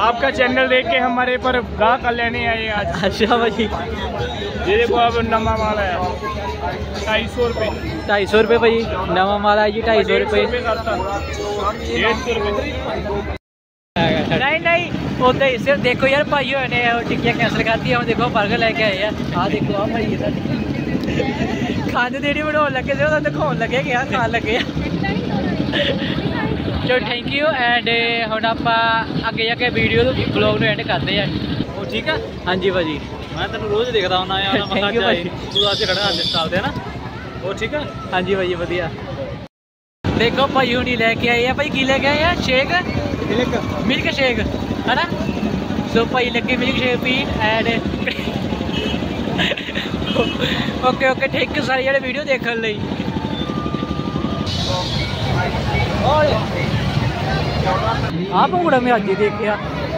आपका चैनल देख के हमारे पर गा गाहक लेने आए आज। अच्छा भाई। ये देखो अब नवा माल है ढाई सौ रुपये ढाई सौ रुपये भाई नवा माल है ढाई सौ रुपये नहीं नहीं होते तो ही सिर्फ़ देखो यार भाई होने टिक्कियाँ कैंसल कर दी हम देखो बर्गर लेके आए यार हाँ देखो आप भाई खाने देनी बनाने लगे से दिखाने तो लगे यार खान लगे। ਚਲੋ ਥੈਂਕ ਯੂ ਐਂਡ ਹੁਣ ਆਪਾਂ ਅੱਗੇ ਜਾ ਕੇ ਵੀਡੀਓ ਨੂੰ ਵਲੌਗ ਨੂੰ ਐਂਡ ਕਰਦੇ ਆ ਉਹ ਠੀਕ ਆ ਹਾਂਜੀ ਭਾਜੀ ਮੈਂ ਤੈਨੂੰ ਰੋਜ਼ ਦੇਖਦਾ ਹੁੰਦਾ ਯਾਰ ਮੈਂ ਕਿਹਾ ਜਾਏ। ਤੂੰ ਅੱਜ ਖੜਾ ਅੱਜ ਸਟਾਲ ਤੇ ਨਾ ਉਹ ਠੀਕ ਆ ਹਾਂਜੀ ਭਾਜੀ ਵਧੀਆ ਦੇਖੋ ਭਾਈ ਹੁਣੀ ਲੈ ਕੇ ਆਏ ਆ ਭਾਈ ਕੀ ਲੈ ਕੇ ਆਏ ਆ ਸ਼ੇਕ ਮਿਲਕ ਸ਼ੇਕ ਹੈਨਾ ਸੋ ਭਾਈ ਲੱਗੇ milk shake P and okay okay thank you ਸਾਰੇ ਜਿਹੜੇ ਵੀਡੀਓ ਦੇਖਣ ਲਈ ਆਹ ਭੰਗੜਾ ਮੈਂ ਅੱਜ ਹੀ ਦੇਖਿਆ।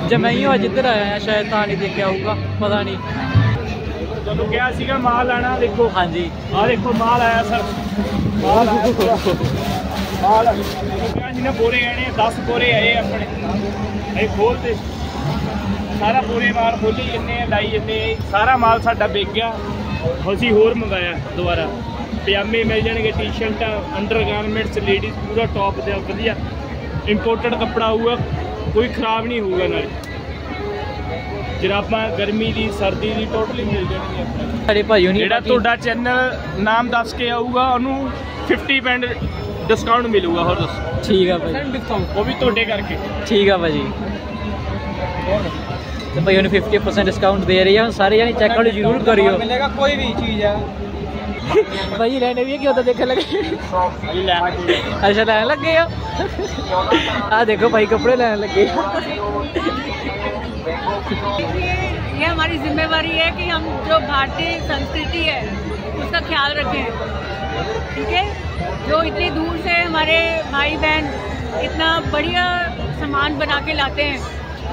ਜੇ ਮੈਂ ਹੀ ਅੱਜ ਇੱਧਰ ਆਇਆ ਆ ਸ਼ਾਇਦ ਤਾਂ ਨਹੀਂ ਦੇਖਿਆ ਹੋਊਗਾ ਪਤਾ ਨਹੀਂ। ਤੁਹਾਨੂੰ ਕਿਹਾ ਸੀਗਾ ਮਾਲ ਆਣਾ ਦੇਖੋ। ਹਾਂਜੀ। ਆ ਦੇਖੋ ਮਾਲ ਆਇਆ ਸਰ। ਮਾਲ। ਮਾਲ ਕਿਹਾ ਸੀ ਨਾ ਬੋਰੇ ਆਣੇ 10 ਬੋਰੇ ਆਏ ਆਪਣੇ। ਇਹ ਖੋਲਤੇ ਸਾਰਾ ਬੋਰੇ ਮਾਲ ਖੋਲੀ ਜੰਨੇ ਆ ਲਾਈ ਜੰਨੇ ਆ। ਸਾਰਾ ਮਾਲ ਸਾਡਾ ਵਿਕ ਗਿਆ। ਅਸੀਂ ਹੋਰ ਮੰਗਾਇਆ ਦੁਬਾਰਾ। ਪਜਾਮੇ ਮਿਲ ਜਾਣਗੇ ਟੀ-ਸ਼ਰਟਾਂ ਅੰਡਰਗਾਰਮੈਂਟਸ ਲੇਡੀਜ਼ ਪੂਰਾ ਟੌਪ ਦੇ ਵਧੀਆ। ਇੰਪੋਰਟਡ ਕੱਪੜਾ ਹੋਊਗਾ ਕੋਈ ਖਰਾਬ ਨਹੀਂ ਹੋਊਗਾ ਨਾਲੇ। ਜਰਾਬਾਂ ਗਰਮੀ ਦੀ ਸਰਦੀ ਦੀ ਟੋਟਲੀ ਮਿਲ ਜਾਣਗੀਆਂ ਆਪਣੇ ਸਾਡੇ ਭਾਈ ਹੁਣੀ ਜਿਹੜਾ ਤੁਹਾਡਾ ਚੈਨਲ ਨਾਮ ਦੱਸ ਕੇ ਆਊਗਾ ਉਹਨੂੰ 50% ਡਿਸਕਾਊਂਟ ਮਿਲੂਗਾ ਹੋਰ ਦੱਸੋ। ਠੀਕ ਆ ਭਾਈ। ਉਹ ਵੀ ਤੁਹਾਡੇ ਕਰਕੇ। ਠੀਕ ਆ ਭਾਜੀ। ਤੇ ਭਾਈ ਉਹਨੂੰ 50% ਡਿਸਕਾਊਂਟ ਦੇ ਰਹੀ ਆ। ਸਾਰੇ ਜਾਨੀ ਚੈੱਕ ਆਊਟ ਜ਼ਰੂਰ ਕਰਿਓ। ਮਿਲੇਗਾ ਕੋਈ ਵੀ ਚੀਜ਼ ਹੈ भाई रहने भी क्यों तो देखने लगे। अच्छा लेने लग गए हाँ देखो, भाई कपड़े लेने लग गए। ये हमारी जिम्मेवारी है कि हम जो भारतीय संस्कृति है, उसका ख्याल रखें। ठीक है? जो इतनी दूर से हमारे भाई बहन इतना बढ़िया सामान बना के लाते हैं,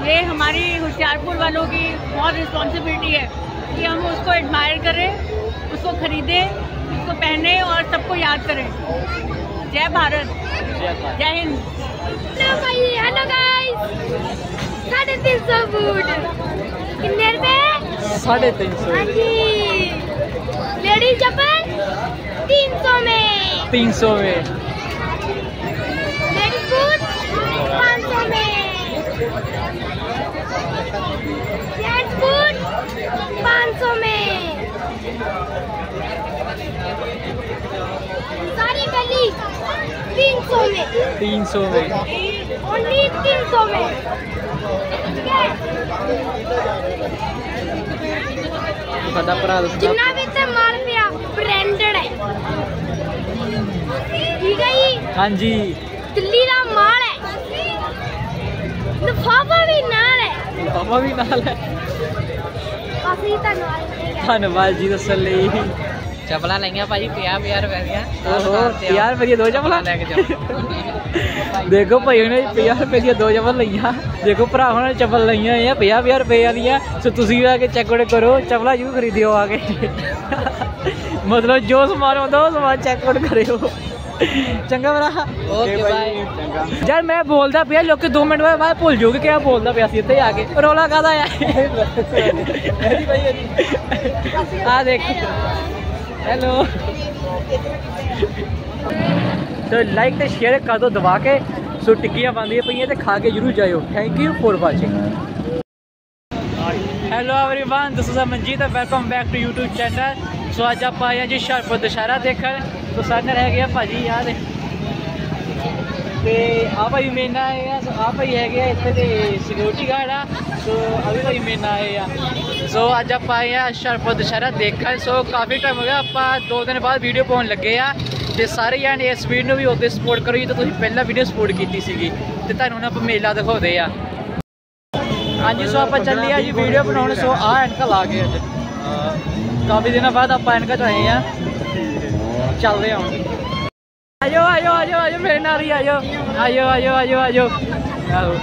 ये हमारी होशियारपुर वालों की बहुत रिस्पॉन्सिबिलिटी है कि हम उसको एडमायर करें इसको खरीदें इसको पहने और सबको याद करें। जय भारत। जय हिंद। हेलो गाइस साढ़े तीन सौ बूट। कितने रुपए? साढ़े तीन सौ। हाँ लेडीज़ चप्पल तीन सौ में। तीन सौ में। पाँच सौ में। सारी गली तीन सौ में 300 में ओनली तीन सौ में ठीक है ਸਾਡਾ ਭਰਾ ਦੱਸਦਾ ਜਿੰਨਾ ਵੀ ਤੇ ਮਾਲ ਪਿਆ ਬ੍ਰਾਂਡਡ ਹੈ ਠੀਕ ਹੈ ਜੀ ਹਾਂਜੀ ਦਿੱਲੀ ਦਾ ਮਾਲ ਹੈ ਲਫਾਫਾ ਵੀ ਨਾਲ ਹੈ ਪਾਪਾ ਵੀ ਨਾਲ ਹੈ ਅਸੀਂ ਧੰਨਵਾਦ ਜੀ। ਦੱਸਣ ਲਈ। ਚਪਲਾਂ ਲਈਆਂ ਭਾਜੀ 50 ਰੁਪਏ ਦੀਆਂ। ਓਹੋ 50 ਰੁਪਏ ਦੀਆਂ ਦੋ ਚਪਲਾਂ? ਲੈ ਕੇ ਜਾਓ। ਦੇਖੋ ਭਾਈ ਉਹਨੇ 50 ਰੁਪਏ ਦੀਆਂ ਦੋ ਚਪਲ ਲਈਆਂ। ਦੇਖੋ ਭਰਾ ਉਹਨਾਂ ਨੇ ਚਪਲ ਲਈਆਂ ਆ 50 50 ਰੁਪਏ ਦੀਆਂ ਸੋ ਤੁਸੀਂ ਆ ਕੇ ਚੈੱਕ ਕਰੋ ਚਪਲਾਂ ਜੂ ਖਰੀਦਿਓ ਆ ਕੇ। ਮਤਲਬ ਜੋ ਸਮਾਨ ਹੁੰਦਾ ਉਹ ਸਮਾਨ ਚੈੱਕ ਕਰਿਓ। चंगा बना यार मैं बोलता ਮੈਂ लोग दो मिनट बाद भूल ਬਾਅਦ क्या बोलता ਕਿ इतने आके ਪਿਆ कह देख। हेलो तो लाइक तो शेयर कर दो दबा के। सो टिक्कियाँ पादी पे तो खा के ज़रूर जाओ thank you for watching hello everyone this is Manjeet welcome back to YouTube channel so अज आप आए जी हुशारपुर दशहरा देखा ਦੇਖਣ ਸੋ ਸਾਡੇ ਨਾਲ ਹੈਗੇ ਆ ਭਾਜੀ ਆ ਦੇ ਤੇ ਆ ਭਾਈ ਮੇਨਾ ਆਏ ਆ ਸੋ ਆ ਭਾਈ ਹੈਗੇ ਆ ਇੱਥੇ ਦੇ ਸਿਕਿਉਰਿਟੀ ਗਾਰਡ ਆ। ਸੋ ਆ ਵੀ ਭਾਈ ਮੇਨਾ ਆਏ ਆ। ਸੋ ਅੱਜ ਆਪਾਂ ਆਏ ਆ ਹੁਸ਼ਿਆਰਪੁਰ ਦੁਸ਼ਹਿਰਾ ਦੇਖਣ। ਸੋ ਕਾਫੀ ਟਾਈਮ ਹੋ ਗਿਆ, ਆਪਾਂ ਦੋ ਦਿਨ ਬਾਅਦ ਵੀਡੀਓ ਪਾਉਣ ਲੱਗੇ ਆ। ਤੇ ਸਾਰੇ ਜਾਣੇ ਇਸ ਵੀਡੀਓ ਨੂੰ ਵੀ ਉਹਦੇ ਸਪੋਰਟ ਕਰੋ ਜੀ, ਤਾਂ ਤੁਸੀਂ ਪਹਿਲਾਂ ਵੀਡੀਓ ਸਪੋਰਟ ਕੀਤੀ ਸੀਗੀ। ਤੇ ਤੁਹਾਨੂੰ ਹੁਣ ਆਪਾਂ ਮੇਲਾ ਦਿਖਾਉਂਦੇ ਆ। ਹਾਂਜੀ, ਸੋ ਆਪਾਂ ਚੱਲੇ ਆ ਜੀ ਵੀਡੀਓ ਬਣਾਉਣ। ਸੋ ਆ ਐਨਕਾਂ ਲਾ ਕੇ ਅੱਜ ਕਾਫੀ ਦਿਨਾਂ ਬਾਅਦ ਆਪਾਂ ਐਨਕਾਂ ਚ ਆਏ ਆ ਚੱਲਦੇ ਆ ਹੁਣ। ਆਜੋ ਆਜੋ ਆਜੋ ਆਜੋ, ਮੇਰੇ ਨਾਲ ਹੀ ਆਜੋ। ਆਜੋ ਆਜੋ ਆਜੋ ਆਜੋ। ਆਓ।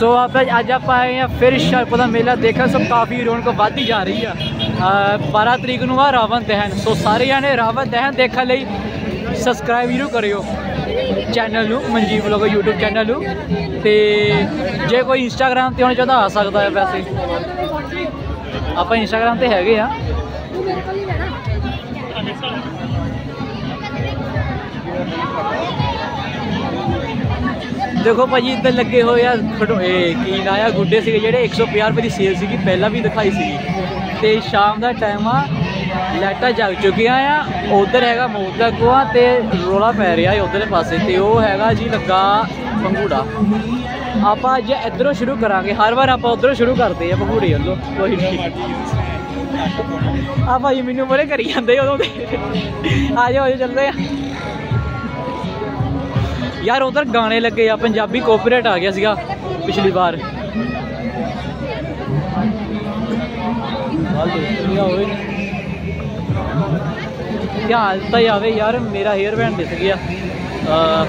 ਸੋ ਆਪਾਂ ਅੱਜ ਆਪਾਂ ਆਏ ਆ ਫਿਰ ਸ਼ਰਪ ਦਾ ਮੇਲਾ। ਦੇਖਣ ਸੋ ਕਾਫੀ ਰੌਣਕ ਵੱਧਦੀ ਜਾ ਰਹੀ ਆ। ਅਹ 12 ਤਰੀਕ ਨੂੰ ਆ ਰਾਵਣ ਦਹਨ। ਸੋ ਸਾਰੇ ਜਾਣੇ ਰਾਵਣ ਦਹਨ ਦੇਖਣ ਲਈ ਸਬਸਕ੍ਰਾਈਬ ਜ਼ਰੂਰ ਕਰਿਓ। ਚੈਨਲ ਨੂੰ ਮਨਜੀਤ ਵਲੋਗ YouTube ਚੈਨਲ ਨੂੰ। ਤੇ ਜੇ ਕੋਈ ਇੰਸਟਾਗ੍ਰam ਤੇ ਆਉਣਾ ਚਾਹੁੰਦਾ ਆ ਸਕਦਾ ਹੈ ਵੈਸੇ। ਆਪਾਂ ਇੰਸਟਾਗ੍ਰam ਤੇ ਹੈਗੇ ਆ। ਦੇਖੋ ਭਾਜੀ ਇੱਧਰ ਲੱਗੇ ਹੋਏ ਆ ਖਡੋ- ਇਹ ਕੀ ਨਾਂ ਆ ਗੁੱਡੇ ਸੀਗੇ ਜਿਹੜੇ 150 ਰੁਪਏ ਦੀ ਸੇਲ ਸੀਗੀ ਪਹਿਲਾਂ ਵੀ ਦਿਖਾਈ ਸੀਗੀ ਤੇ ਸ਼ਾਮ ਦਾ ਟਾਈਮ ਆ ਲਾਈਟਾਂ ਜਗ ਚੁੱਕੀਆਂ ਆ ਉਧਰ ਹੈਗਾ ਮੋਤ ਦਾ ਕੁਆ ਤੇ ਰੋਲਾ ਪੈ ਰਿਹਾ ਹੈ ਉਧਰਲੇ ਪਾਸੇ ਤੇ ਉਹ ਹੈਗਾ ਜੀ ਲੱਗਾ ਪੰਗੂੜਾ ਆਪਾਂ ਅੱਜ ਇਧਰੋਂ ਸ਼ੁਰੂ ਕਰਾਂਗੇ ਹਰ ਵਾਰ ਆਪਾਂ ਉਧਰੋਂ ਸ਼ੁਰੂ ਕਰਦੇ ਆ ਪੰਗੂੜੇ ਵੱਲੋਂ ਕੋਈ ਨਹੀਂ ਆ ਭਾਈ ਮੈਨੂੰ ਬੜੇ ਕਰੀ ਜਾਂਦੇ ਉਦੋਂ ਦੇ ਆ ਜਾਓ ਆ ਜਾਓ ਚੱਲਦੇ ਆ ਯਾਰ ਉਧਰ ਗਾਣੇ ਲੱਗੇ ਆ ਪੰਜਾਬੀ ਕਾਪੀਰਾਈਟ ਆ ਗਿਆ ਸੀਗਾ ਪਿਛਲੀ ਵਾਰ ਹਾਲ ਦੇਖਿਆ ਹੋਵੇ ਧਿਆਨ ਤਾਂ ਆਵੇ ਯਾਰ ਮੇਰਾ ਹੇਅਰ ਬੈਂਡ ਦਿਸ ਗਿਆ ਅ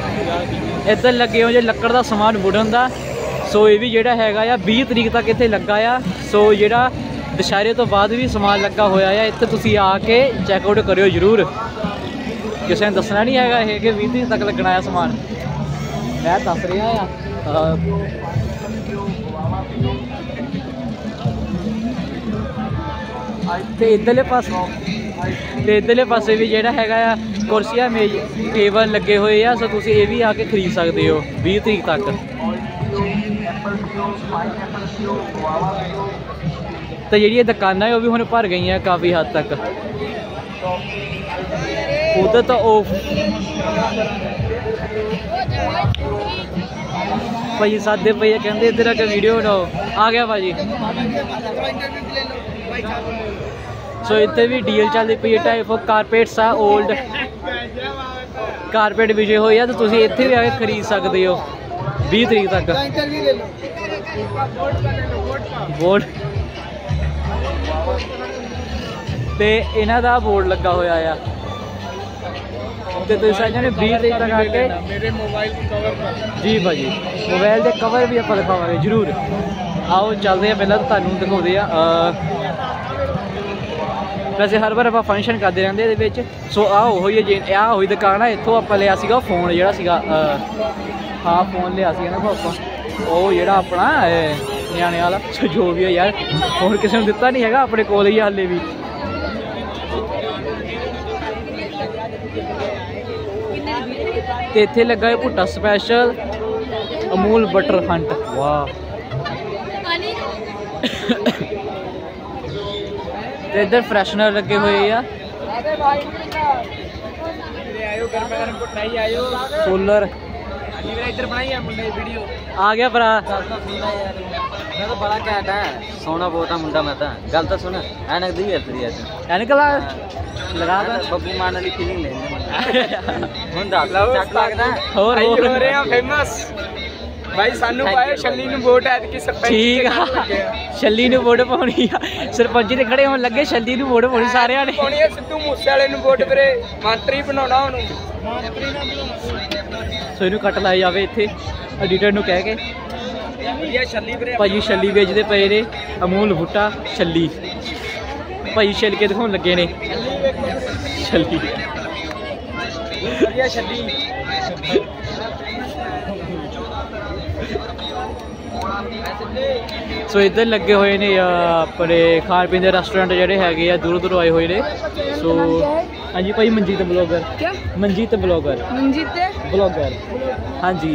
ਇੱਧਰ ਲੱਗੇ ਹੋ ਜੇ ਲੱਕੜ ਦਾ ਸਮਾਨ ਵੁਡਨ ਦਾ ਸੋ ਇਹ ਵੀ ਜਿਹੜਾ ਹੈਗਾ ਆ 20 ਤਰੀਕ ਤੱਕ ਇੱਥੇ ਲੱਗਾ ਆ ਸੋ ਜਿਹੜਾ ਦੁਸ਼ਹਿਰੇ ਤੋਂ ਬਾਅਦ ਵੀ ਸਮਾਨ ਲੱਗਾ ਹੋਇਆ ਆ ਇੱਥੇ ਤੁਸੀਂ ਆ ਕੇ ਚੈੱਕ ਆਊਟ ਕਰਿਓ ਜਰੂਰ ਕਿਸੇ ਨੇ ਦੱਸਣਾ ਨਹੀਂ ਹੈਗਾ ਇਹ ਕਿ 20 ਤਰੀਕ ਤੱਕ ਲੱਗਣਾ ਆ ਸਮਾਨ ਮੈਂ ਦੱਸ ਰਿਹਾ ਆ ਅਹ ਤੇ ਇਧਰਲੇ ਪਾਸੇ ਤੇ ਇਧਰਲੇ ਪਾਸੇ ਵੀ ਜਿਹੜਾ ਹੈਗਾ ਆ ਕੁਰਸੀਆਂ ਮੇਜ਼ ਟੇਬਲ ਲੱਗੇ ਹੋਏ ਆ ਸੋ ਤੁਸੀਂ ਇਹ ਵੀ ਆ ਕੇ ਖਰੀਦ ਸਕਦੇ ਹੋ 20 ਤਰੀਕ ਤੱਕ ਤੇ ਜਿਹੜੀ ਇਹ ਦੁਕਾਨਾਂ ਹੈ ਉਹ ਵੀ ਹੁਣ ਭਰ ਗਈਆਂ ਕਾਫੀ ਹੱਦ ਤੱਕ। ਉਧਰ ਤਾਂ ਉਹ ਭਾਈ ਸਾਦੇ ਪਈ ਕਹਿੰਦੇ ਇੱਧਰ ਆ ਕੇ ਵੀਡੀਓ ਬਣਾਓ। ਆ ਗਿਆ ਭਾਜੀ। ਸੋ ਇੱਥੇ ਵੀ ਡੀਲ ਚੱਲਦੀ ਪਈ ਹੈ ਟਾਈਪ ਆਫ ਕਾਰਪੇਟਸ ਆ 올ਡ ਕਾਰਪੇਟ ਵਿਛੇ ਹੋਏ ਆ ਤੇ ਤੁਸੀਂ ਇੱਥੇ ਵੀ ਆ ਕੇ ਖਰੀਦ ਸਕਦੇ ਹੋ। 20 ਤਰੀਕ ਤੱਕ। ਬੋਰਡ ਤੇ ਇਹਨਾਂ ਦਾ ਬੋਰਡ ਲੱਗਾ ਹੋਇਆ ਆ। ਤੇ ਤੁਸੀਂ ਸਾਰਿਆਂ ਨੇ 20 ਤਰੀਕ ਤੱਕ ਆ ਕੇ ਮੇਰੇ ਮੋਬਾਈਲ ਦੀ ਕਵਰ ਜੀ ਭਾਜੀ ਮੋਬਾਈਲ ਦੇ ਕਵਰ ਵੀ ਆਪਾਂ ਦਿਖਾਵਾਂਗੇ ਜਰੂਰ। ਆਓ ਚੱਲਦੇ ਆ ਪਹਿਲਾਂ ਤੁਹਾਨੂੰ ਦਿਖਾਉਂਦੇ ਆ ਵੈਸੇ ਹਰ ਵਾਰ ਆਪਾਂ ਫੰਕਸ਼ਨ ਕਰਦੇ ਰਹਿੰਦੇ ਇਹਦੇ ਵਿੱਚ। ਸੋ ਆ ਹੋਈ ਹੈ ਜੇ ਆ ਹੋਈ ਦੁਕਾਨ ਆ ਇੱਥੋਂ ਆਪਾਂ ਲਿਆ ਸੀਗਾ ਫੋਨ ਜਿਹੜਾ ਸੀਗਾ ਹਾਂ ਫੋਨ ਲਿਆ ਸੀਗਾ ਨਾ ਆਪਾਂ। ਉਹ ਜਿਹੜਾ ਆਪਣਾ ਨਿਆਣੇ ਵਾਲਾ। ਜੋ ਵੀ ਹੈ ਯਾਰ ਹੋਰ ਕਿਸੇ ਨੂੰ ਦਿੱਤਾ ਨਹੀਂ ਹੈਗਾ ਆਪਣੇ ਕੋਲ ਹੀ ਹਾਲੇ ਵੀ। ਤੇ ਇੱਥੇ ਲੱਗਾ ਹੈ ਭੁੱਟਾ ਸਪੈਸ਼ਲ ਅਮੂਲ ਬਟਰ ਹੰਟ ਵਾਹ। ਤੇ ਇੱਧਰ ਫਰੈਸ਼ਨਰ ਲੱਗੇ ਹੋਏ ਆ। ਆਇਓ ਗਰਮਾ ਗਰਮ ਕੋਠਾਈ ਆਇਓ ਸੋਲਰ। ਹਾਂਜੀ ਵੀਰੇ ਇੱਧਰ ਬਣਾਈ ਆ ਮੁੰਡੇ ਵੀਡੀਓ ਆ ਗਿਆ ਭਰਾ। ਮੈਂ ਤਾਂ ਬੜਾ ਘੈਂਟ ਹੈ ਸੋਹਣਾ ਬਹੁਤ ਆ ਮੁੰਡਾ ਮੈਂ ਤਾਂ। ਗੱਲ ਤਾਂ ਸੁਣ ਐਨਕ ਦੀ ਹੈ ਤੇਰੀ ਅੱਜ। ਐਨਕ ਲਾ। ਲਗਾ ਤਾਂ ਬੱਬੂ ਮਾਨ ਵਾਲੀ ਫੀਲਿੰਗ ਲੈਂਦਾ ਹੁਣ ਦੱਸ ਚੱਕ ਲੱਗਦਾ? ਹੋਰ ਹੋ ਰਹੇ ਆ ਫੇਮਸ ਭਾਈ ਸਾਨੂੰ ਪਾਏ ਛੱਲੀ ਨੂੰ ਵੋਟ ਐਤ ਕੀ ਸਰਪੰਚ ਠੀਕ ਆ। ਛੱਲੀ ਨੂੰ ਵੋਟ ਪਾਉਣੀ ਆ। ਸਰਪੰਚ ਦੇ ਖੜੇ ਹੋਣ ਲੱਗੇ ਛੱਲੀ ਨੂੰ ਵੋਟ ਪਾਉਣੀ ਸਾਰਿਆਂ ਨੇ। ਪਾਉਣੀ ਆ ਸਿੱਧੂ ਮੂਸੇ ਵਾਲੇ ਨੂੰ ਵੋਟ ਵੀਰੇ। ਮੰਤਰੀ ਬਣਾਉਣਾ ਉਹਨੂੰ। ਸੋ ਇਹਨੂੰ ਕੱਟ ਲਾਇਆ ਜਾਵੇ ਇੱਥੇ ਐਡੀਟਰ ਨੂੰ ਕਹਿ ਕੇ। ਵਧੀਆ ਛੱਲੀ ਵੀਰੇ ਭਾਜੀ ਛੱਲੀ ਵੇਚਦੇ ਪਏ ਨੇ ਅਮੂਲ ਭੁੱਟਾ ਛੱਲੀ। ਭਾਈ ਛਿੱਲ ਕੇ ਦਿਖਾਉਣ ਲੱਗੇ ਨੇ। ਛੱਲੀ। ਵਧੀਆ ਛੱਲੀ। ਸੋ ਇੱਧਰ ਲੱਗੇ ਹੋਏ ਨੇ ਆਪਣੇ ਖਾਣ ਪੀਣ ਦੇ ਰੈਸਟੋਰੈਂਟ ਜਿਹੜੇ ਹੈਗੇ ਆ ਦੂਰੋਂ ਦੂਰੋਂ ਆਏ ਹੋਏ ਨੇ। ਸੋ ਹਾਂਜੀ ਭਾਈ ਮਨਜੀਤ ਬਲੌਗਰ। क्या ਮਨਜੀਤ ਬਲੌਗਰ। मंजीत ਬਲੌਗਰ ਹਾਂਜੀ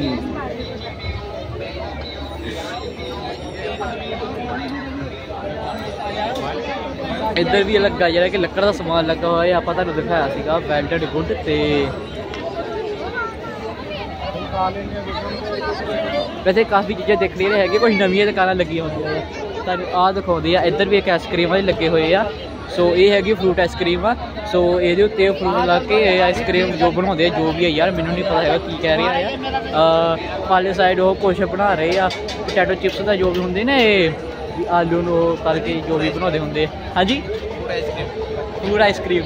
ਇੱਧਰ ਵੀ ਲੱਗਾ ਜਿਹੜਾ ਕਿ ਲੱਕੜ ਦਾ ਸਮਾਨ ਲੱਗਾ ਹੋਇਆ ਹੈ ਆਪਾਂ ਤੁਹਾਨੂੰ ਦਿਖਾਇਆ ਸੀਗਾ ਵੈਲਡਡ ਵੁੱਡ ਤੇ ਵੈਸੇ ਕਾਫੀ ਚੀਜ਼ਾਂ ਦੇਖ ਰਹੇ ਹੈਗੇ ਕੋਈ ਨਵੀਆਂ ਦੁਕਾਨਾਂ ਲੱਗੀਆਂ ਹੁੰਦੀਆਂ ਆ ਤੁਹਾਨੂੰ ਆਹ ਦਿਖਾਉਂਦੇ ਆ ਇੱਧਰ ਵੀ ਇੱਕ ਆਈਸਕ੍ਰੀਮ ਵਾਲੇ ਲੱਗੇ ਹੋਏ ਆ ਸੋ ਇਹ ਹੈਗੀ ਫਰੂਟ ਆਈਸਕ੍ਰੀਮ ਆ ਸੋ ਇਹਦੇ ਉੱਤੇ ਫਰੂਟ ਲਾ ਕੇ ਇਹ ਆਈਸਕ੍ਰੀਮ ਜੋ ਬਣਾਉਂਦੇ ਆ ਜੋ ਵੀ ਹੈ ਯਾਰ ਮੈਨੂੰ ਨਹੀਂ ਪਤਾ ਹੈਗਾ ਕੀ ਕਹਿ ਰਿਹਾ ਆ ਪਾਲੇ ਸਾਈਡ ਉਹ ਕੁਛ ਬਣਾ ਰਹੇ ਆ ਪੋਟੈਟੋ ਚਿਪਸ ਦਾ ਜੋ ਵੀ ਹੁੰਦੇ ਨੇ ਇਹ ਵੀ ਆਲੂ ਨੂੰ ਉਹ ਕਰਕੇ ਜੋ ਵੀ ਬਣਾਉਂਦੇ ਹੁੰਦੇ ਆ ਹਾਂਜੀ ਫਰੂਟ ਆਈਸਕ੍ਰੀਮ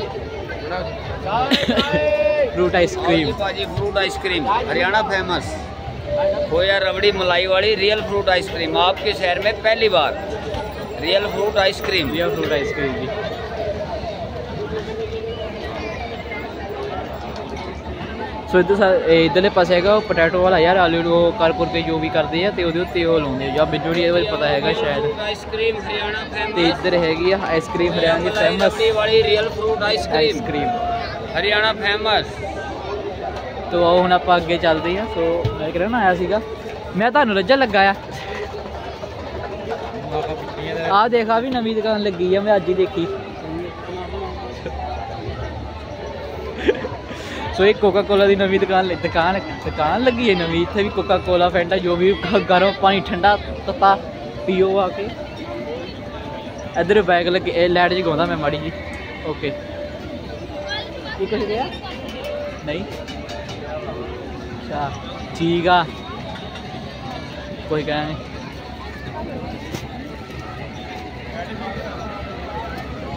ਫਰੂਟ ਆਈਸਕ੍ਰੀਮ भाजी फ्रूट आइसक्रीम हरियाणा फेमस खोया रबड़ी मलाई वाली रियल फ्रूट आइसक्रीम आपके शहर में पहली बार रियल फ्रूट आइसक्रीम ਵਧੀਆ ਫਰੂਟ ਆਈਸਕ੍ਰੀਮ ਜੀ ਸੋ ਇੱਧਰ ਸਾ- ਇਹ ਇੱਧਰਲੇ ਪਾਸੇ ਹੈਗਾ ਉਹ ਪੋਟੈਟੋ ਵਾਲਾ ਯਾਰ ਆਲੂ ਨੂੰ ਉਹ ਕਰ ਕੁਰ ਕੇ ਜੋ ਵੀ ਕਰਦੇ ਆ ਤੇ ਉਹਦੇ ਉੱਤੇ ਉਹ ਲਾਉਂਦੇ ਆ ਜਾਂ ਮੈਨੂੰ ਨਹੀਂ ਇਹਦੇ ਬਾਰੇ ਪਤਾ ਹੈਗਾ ਸ਼ਾਇਦ आइसक्रीम हरियाणा ਤੇ फेमस ਇੱਧਰ ਹੈਗੀ ਆ ਆਈਸਕ੍ਰੀਮ ਹਰਿਆਣਾ ਦੀ ਫੇਮਸ रबड़ी वाली real fruit ice cream ice cream Haryana famous ਤੋ ਆਓ ਹੁਣ ਆਪਾਂ ਅੱਗੇ ਚੱਲਦੇ ਹਾਂ ਸੋ ਮੈਂ ਕਿਹਾ ਨਾ ਆਇਆ ਸੀਗਾ ਮੈਂ ਤੁਹਾਨੂੰ ਰੱਜਾ ਲੱਗਾ ਆ ਆ ਦੇਖਾ ਵੀ ਨਵੀਂ ਦੁਕਾਨ ਲੱਗੀ ਆ ਮੈਂ ਅੱਜ ਹੀ ਦੇਖੀ ਸੋ ਇਹ ਕੋਕਾ ਕੋਲਾ ਦੀ ਨਵੀਂ ਦੁਕਾਨ ਲ- ਦੁਕਾਨ ਦੁਕਾਨ ਲੱਗੀ ਹੈ ਨਵੀਂ ਇੱਥੇ ਵੀ ਕੋਕਾ ਕੋਲਾ ਫੈਂਟਾ ਜੋ ਵੀ ਗ- ਗਰਮ ਪਾਣੀ ਠੰਡਾ ਤਤਾ ਪੀਓ ਆ ਕੇ ਇਧਰ ਬੈਗ ਲੱਗੇ ਇਹ ਲਾਈਟ ਜਗਾਉਂਦਾ ਮੈਂ ਮਾੜੀ ਜੀ ਓਕੇ ਕੀ ਕੁਝ ਗਿਆ ਨਹੀਂ ਅੱਛਾ ਠੀਕ ਆ ਕੋਈ ਕਹਿਣਾ ਨਹੀਂ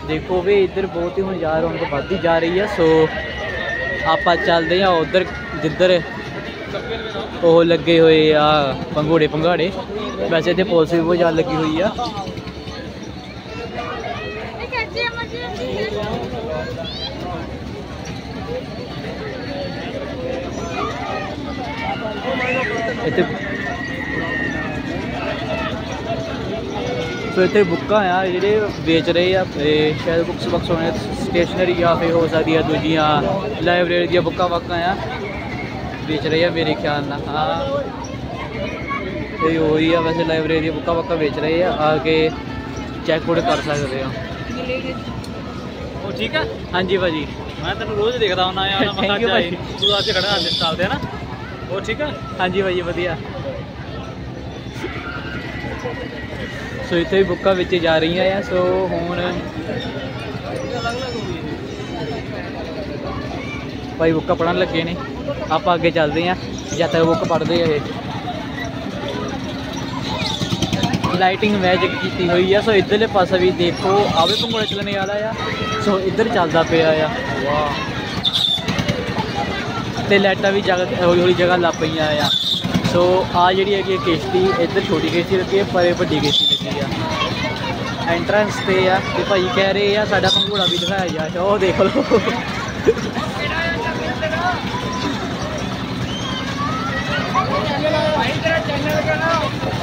ਦੇਖੋ ਵੀ ਇੱਧਰ ਬਹੁਤ ਹੀ ਹੁਣ ਜਾ ਰੌਣਕ ਵੱਧਦੀ ਜਾ ਰਹੀ ਆ, ਸੋ ਆਪਾਂ ਚੱਲਦੇ ਆ ਉਧਰ ਜਿੱਧਰ ਉਹ ਲੱਗੇ ਹੋਏ ਆ ਪੰਗੂੜੇ ਪੰਗਾੜੇ ਵੈਸੇ ਤੇ ਪੁਲਿਸ ਵੀ ਬਹੁਤ ਜ਼ਿਆਦਾ ਲੱਗੀ ਹੋਈ ਆ। ਇੱਥੇ ਸੋ ਇੱਥੇ ਬੁੱਕਾਂ ਆ ਜਿਹੜੇ ਵੇਚ ਰਹੇ ਆ ਇਹ ਸ਼ਾਇਦ ਬੁੱਕਸ ਬਕਸ ਹੋਣੇ ਸਟੇਸ਼ਨਰੀ ਜਾਂ ਫਿਰ ਹੋ ਸਕਦੀ ਆ ਦੂਜੀਆਂ ਲਾਇਬ੍ਰੇਰੀ ਦੀਆਂ ਬੁੱਕਾਂ ਵਾਕਾਂ ਆ ਵੇਚ ਰਹੇ ਆ ਮੇਰੇ ਖਿਆਲ ਨਾਲ। ਹਾਂ। ਇਹ ਹੋਈ ਆ ਵੈਸੇ ਲਾਇਬ੍ਰੇਰੀ ਦੀਆਂ ਬੁੱਕਾਂ ਵਾਕਾਂ ਵੇਚ ਰਹੇ ਆ ਆ ਕੇ ਚੈੱਕ ਆਊਟ ਕਰ ਸਕਦੇ ਆ। ਉਹ ਠੀਕ ਆ? ਹਾਂਜੀ ਭਾਜੀ। ਮੈਂ ਤੈਨੂੰ ਰੋਜ਼ ਦੇਖਦਾ ਹੁੰਦਾ ਆ ਮੈਂ ਕਿਹਾ। ਤੂੰ ਅੱਜ ਖੜਾ ਅੱਜ ਚੱਲਦੇ ਆ ਨਾ? ਉਹ ਠੀਕ ਆ? ਹਾਂਜੀ ਭਾਜੀ ਵਧੀਆ। ਸੋ ਇੱਥੇ ਵੀ ਬੁੱਕਾਂ ਵਿੱਚ ਜਾ ਰਹੀਆਂ ਆ ਸੋ ਹੁਣ ਭਾਈ ਬੁੱਕਾਂ ਪੜਨ ਲੱਗੇ ਨੇ। ਆਪਾਂ ਅੱਗੇ ਚੱਲਦੇ ਆ ਜਦ ਤੱਕ ਬੁੱਕ ਪੜ੍ਹਦੇ ਆ ਇਹ। ਲਾਈਟਿੰਗ ਮੈਜਿਕ ਕੀਤੀ ਹੋਈ ਆ ਸੋ ਇੱਧਰਲੇ ਪਾਸੇ ਵੀ ਦੇਖੋ ਆਵੇ ਪੰਗੂੜਾ ਚੱਲਣੇ ਵਾਲਾ ਆ। ਸੋ ਇੱਧਰ ਚੱਲਦਾ ਪਿਆ ਆ। ਵਾਹ। ਤੇ ਲਾਈਟਾਂ ਵੀ ਜਗ੍ਹਾ ਹੌਲੀ ਹੌਲੀ ਜਗ੍ਹਾ ਲੱਗ ਪਈਆਂ ਆ। ਸੋ ਆ ਜਿਹੜੀ ਹੈਗੀ ਹੈ ਕਿਸ਼ਤੀ ਇੱਧਰ ਛੋਟੀ ਕਿਸ਼ਤੀ ਲੱਗੀ ਹੈ ਪਰ ਇਹ ਵੱਡੀ ਕਿਸ਼ਤੀ ਲੱਗੀ ਆ ਐਂਟਰੈਂਸ ਤੇ ਆ ਤੇ ਭਾਈ ਕਹਿ ਰਹੇ ਆ ਸਾਡਾ ਪੰਘੂੜਾ ਵੀ ਦਿਖਾਇਆ ਜਾ ਉਹ ਦੇਖ ਲਓ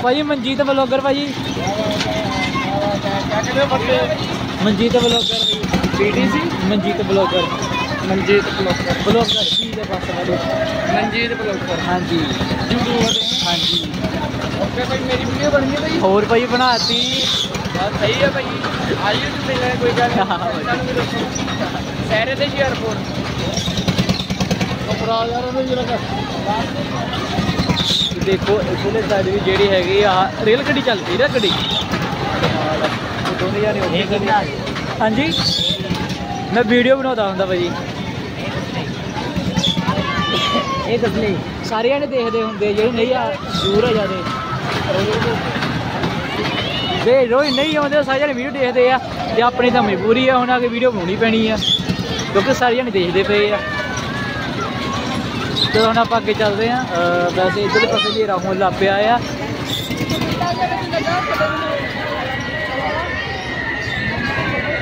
ਭਾਈ ਮਨਜੀਤ ਵਲੋਗਰ ਭਾਈ Manjeet vlogger PTC Manjeet vlogger Manjeet vlogger vlogger ਜੀ ਦੇ ਪਾਸ ਵਾਲੇ ਮਨਜੀਤ ਬਲੌਗਰ ਹਾਂਜੀ YouTube ਹਾਂਜੀ ਓਕੇ ਭਾਈ ਮੇਰੀ ਵੀਡੀਓ ਬਣ ਗਈ ਭਾਈ ਹੋਰ ਭਾਈ ਬਣਾਤੀ ਬਸ ਸਹੀ ਹੈ ਭਾਈ ਆਈਏ ਤੂੰ ਮਿਲਣਾ ਕੋਈ ਗੱਲ ਹਾਂ, ਨਹੀਂ ਤੁਹਾਨੂੰ ਵੀ ਦੱਸੋ ਸੈਰੇ ਦੇ ਏਅਰਪੋਰਟ ਕਪੜਾ ਯਾਰ ਉਹਨੂੰ ਜਿਹੜਾ ਦੇਖੋ ਇਸਲੇ ਸਾਈਡ ਵੀ ਜਿਹੜੀ ਹੈਗੀ ਆ ਰੇਲ ਗੱਡੀ ਚੱਲਦੀ ਨਾ ਇਹ ਦੱਸਲੇ ਸਾਰਿਆਂ ਨੇ ਦੇਖਦੇ ਹੁੰਦੇ ਜਿਹੜੇ ਨਹੀਂ ਆ ਦੂਰ ਆ ਜਾਂਦੇ ਦੇ ਰੋਜ਼ ਨਹੀਂ ਆਉਂਦੇ ਉਹ ਸਾਰਿਆਂ ਨੇ ਵੀਡੀਓ ਦੇਖਦੇ ਆ ਤੇ ਆਪਣੀ ਤਾਂ ਮਜਬੂਰੀ ਆ ਹੁਣ ਆ ਕੇ ਵੀਡੀਓ ਬਣਾਉਣੀ ਪੈਣੀ ਆ ਕਿਉਂਕਿ ਸਾਰਿਆਂ ਨੇ ਦੇਖਦੇ ਪਏ ਆ ਚਲੋ ਹੁਣ ਆਪਾਂ ਅੱਗੇ ਚੱਲਦੇ ਆ ਵੈਸੇ ਇੱਧਰਲੇ ਪਾਸੇ ਵੀ ਰਾਹੋਂ ਲੱਪਿਆ ਆ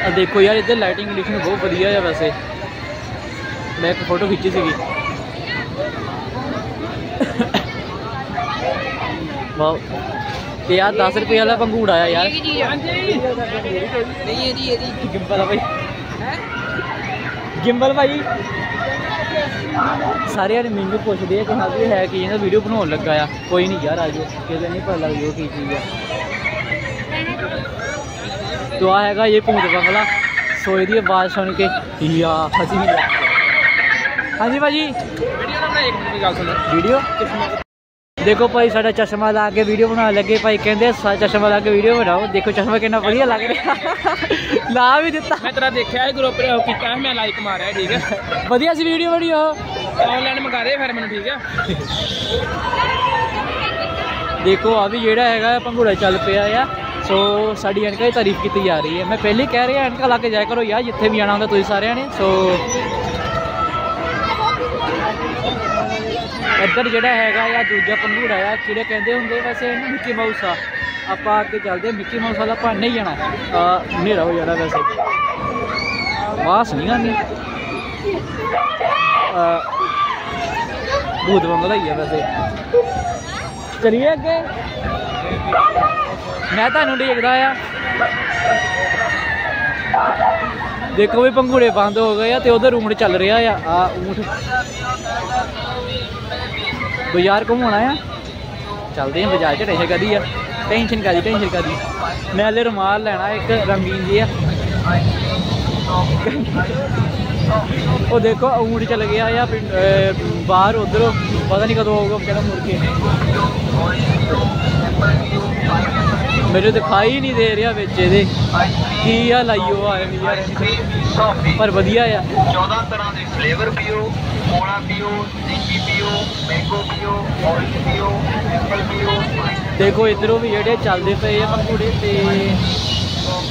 ਆ ਦੇਖੋ ਯਾਰ ਇੱਧਰ ਲਾਈਟਿੰਗ ਕੰਡੀਸ਼ਨ ਬਹੁਤ ਵਧੀਆ ਆ ਵੈਸੇ ਮੈਂ ਇੱਕ ਫੋਟੋ ਖਿੱਚੀ ਸੀਗੀ हाँ। वाह यार दस रुपये वाला पंगूड़ आया यार। गिम्बल भाई। गिम्बल भाई। सारे यार मैनू पुछते हैं कि हाँ भी है कि इन्हें वीडियो बना लगा आ कोई नहीं यार आज कि नहीं पता लगे की चीज़ है। तो आ है ये भूत बंगला सोए दी आवाज़ सुन के। या हाँ जी भाजी। वीडियो ਦੇਖੋ ਭਾਈ ਸਾਡਾ ਚਸ਼ਮਾ ਲਾ ਕੇ ਵੀਡੀਓ ਬਣਾਉਣ ਲੱਗੇ ਭਾਈ ਕਹਿੰਦੇ ਚਸ਼ਮਾ ਲਾ ਕੇ ਵੀਡੀਓ ਬਣਾਓ। ਦੇਖੋ ਚਸ਼ਮਾ ਕਿੰਨਾ ਵਧੀਆ ਲੱਗ ਰਿਹਾ। ਲਾ ਵੀ ਦਿੱਤਾ। ਮੈਂ ਤੇਰਾ ਦੇਖਿਆ ਇਹ ਗਰੁੱਪ ਉਹ ਕੀਤਾ ਮੈਂ ਲਾਈਕ ਮਾਰਿਆ ਠੀਕ ਹੈ। ਵਧੀਆ ਸੀ ਵੀਡੀਓ ਬਣੀ ਉਹ। ਆਨਲਾਈਨ ਮੰਗਾ ਦੇ ਫਿਰ ਮੈਨੂੰ ਠੀਕ ਹੈ। ਦੇਖੋ ਆ ਵੀ ਜਿਹੜਾ ਹੈਗਾ ਪੰਘੂੜਾ ਚੱਲ ਪਿਆ ਆ। ਸੋ ਸਾਡੀ ਅਣਕਾ ਦੀ ਤਾਰੀਫ ਕੀਤੀ ਜਾ ਰਹੀ ਹੈ। ਮੈਂ ਪਹਿਲੇ ਹੀ ਕਹਿ ਰਿਹਾ ਅਣਕਾ ਲਾ ਕੇ ਜਾਇਆ ਕਰੋ ਯਾਰ ਜਿੱਥੇ ਵੀ ਆਣਾ ਹੁੰਦਾ ਤੁਸੀਂ ਸਾਰਿਆਂ ਨੇ। ਸੋ ਇੱਧਰ ਜਿਹੜਾ ਹੈਗਾ ਆ ਦੂਜਾ ਪੰਘੂੜਾ ਆ ਕਿਹੜੇ ਕਹਿੰਦੇ ਹੁੰਦੇ ਵੈਸੇ ਇਹਨੂੰ ਮਿੱਕੀ ਮਾਊਸ ਆ ਆਪਾਂ ਅੱਗੇ ਚੱਲਦੇ ਹਾਂ, ਮਿੱਕੀ ਮਾਊਸ ਵਾਲਾ ਆਪਾਂ ਨਹੀਂ ਜਾਣਾ ਆ ਹਨੇਰਾ ਹੋ ਜਾਣਾ ਵੈਸੇ ਬਾਸ ਨਹੀਂ ਆਉਂਦੀ ਭੂਤ ਵਾਂਗੂ ਹੀ ਆ ਵੈਸੇ ਚਲਿਏ ਅੱਗੇ ਮੈਂ ਤੁਹਾਨੂੰ ਦੇਖਦਾ ਆ ਦੇਖੋ ਵੀ ਪੰਘੂੜੇ ਬੰਦ ਹੋ ਗਏ ਆ ਤੇ ਉਧਰ ਊਂਠ ਚੱਲ ਰਿਹਾ ਆ ਆ ਊਂਠ ਬਾਜ਼ਾਰ ਘੁੰਮਾਉਣਾ ਆ ਚੱਲਦੇ ਆ ਬਾਜ਼ਾਰ ਚ ਟੈਨਸ਼ਨ ਕਦੀ ਆ ਟੈਨਸ਼ਨ ਕਾਦੀ ਟੈਨਸ਼ਨ ਕਾਦੀ ਮੈਂ ਹਲੇ ਰੁਮਾਲ ਲੈਣਾ ਇੱਕ ਰੰਗੀਨ ਜਿਹਾ ਉਹ ਦੇਖੋ ਊਂਠ ਚੱਲ ਗਿਆ ਆ ਪਿੰਡ- ਅਹ ਬਾਹਰ ਉਧਰ ਪਤਾ ਨਹੀਂ ਕਦੋਂ ਆਊਗਾ ਵਿਚਾਰਾ ਮੁੜ ਕੇ ਮੈਨੂੰ ਦਿਖਾਈ ਨਹੀਂ ਦੇ ਰਿਹਾ ਵਿੱਚ ਇਹਦੇ ਕੀ ਆ ਲਾਈਓ ਆ ਯਾਰ ਪਰ ਵਧੀਆ ਆ 14 ਤਰ੍ਹਾਂ ਦੇ ਫਲੇਵਰ ਪੀਓ ਕੋਲਾ ਪੀਓ ਨਿੰਗੀ ਪੀਓ ਮੈਂਗੋ ਪੀਓ ਔਰੇਂਜ ਪੀਓ ਐਪਲ ਪੀਓ ਦੇਖੋ ਇਧਰੋਂ ਵੀ ਜਿਹੜੇ ਚੱਲਦੇ ਪਏ ਆ ਪੰਗੂੜੇ ਤੇ ਅਧਰੋਂ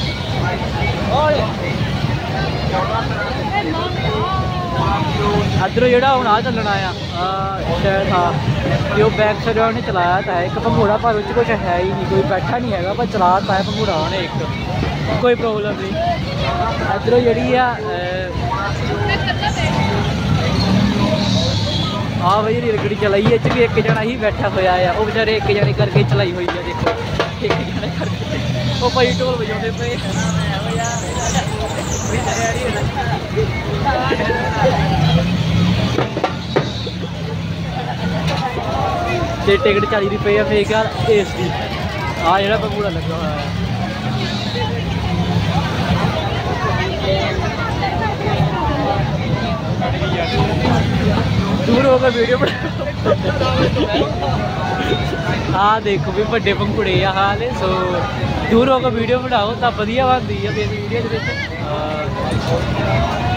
ਜਿਹੜਾ ਹੁਣ ਆ इधर जो हून आ चलना आ था ते बैक साइड उन्हें चलाया था एक भंगूड़ा पर उस कुछ है ही नहीं कोई बैठा नहीं है पर चला था भंगूड़ा उन्हें एक कोई प्रॉब्लम नहीं इधर जी हाँ भाई रेलगड्डी चलाई है भी एक जना ही बैठा हुआ है वो बेचारे एक जने करके चलाई हुई है देखो एक जने करके वो भाई ढोल बजाते पे ਤੇ ਟਿਕਟ 40 ਰੁਪਏ ਆ ਫੇਕ ਯਾਰ ਇਸ ਦੀ ਆ ਜਿਹੜਾ ਪੰਗੂੜਾ ਲੱਗਾ ਹੋਇਆ ਹੈ ਦੂਰ ਹੋ ਕੇ ਵੀਡੀਓ ਬਣਾ ਆ ਦੇਖੋ ਵੀ ਵੱਡੇ ਪੰਘੂੜੇ ਆ ਹਾਲੇ ਸੋ ਦੂਰ ਹੋ ਕੇ ਵੀਡੀਓ ਬਣਾਓ ਤਾਂ ਵਧੀਆ ਬਣਦੀ ਆ ਮੇਰੀ ਵੀਡੀਓ ਦੇ ਵਿੱਚ ਹਾਂ।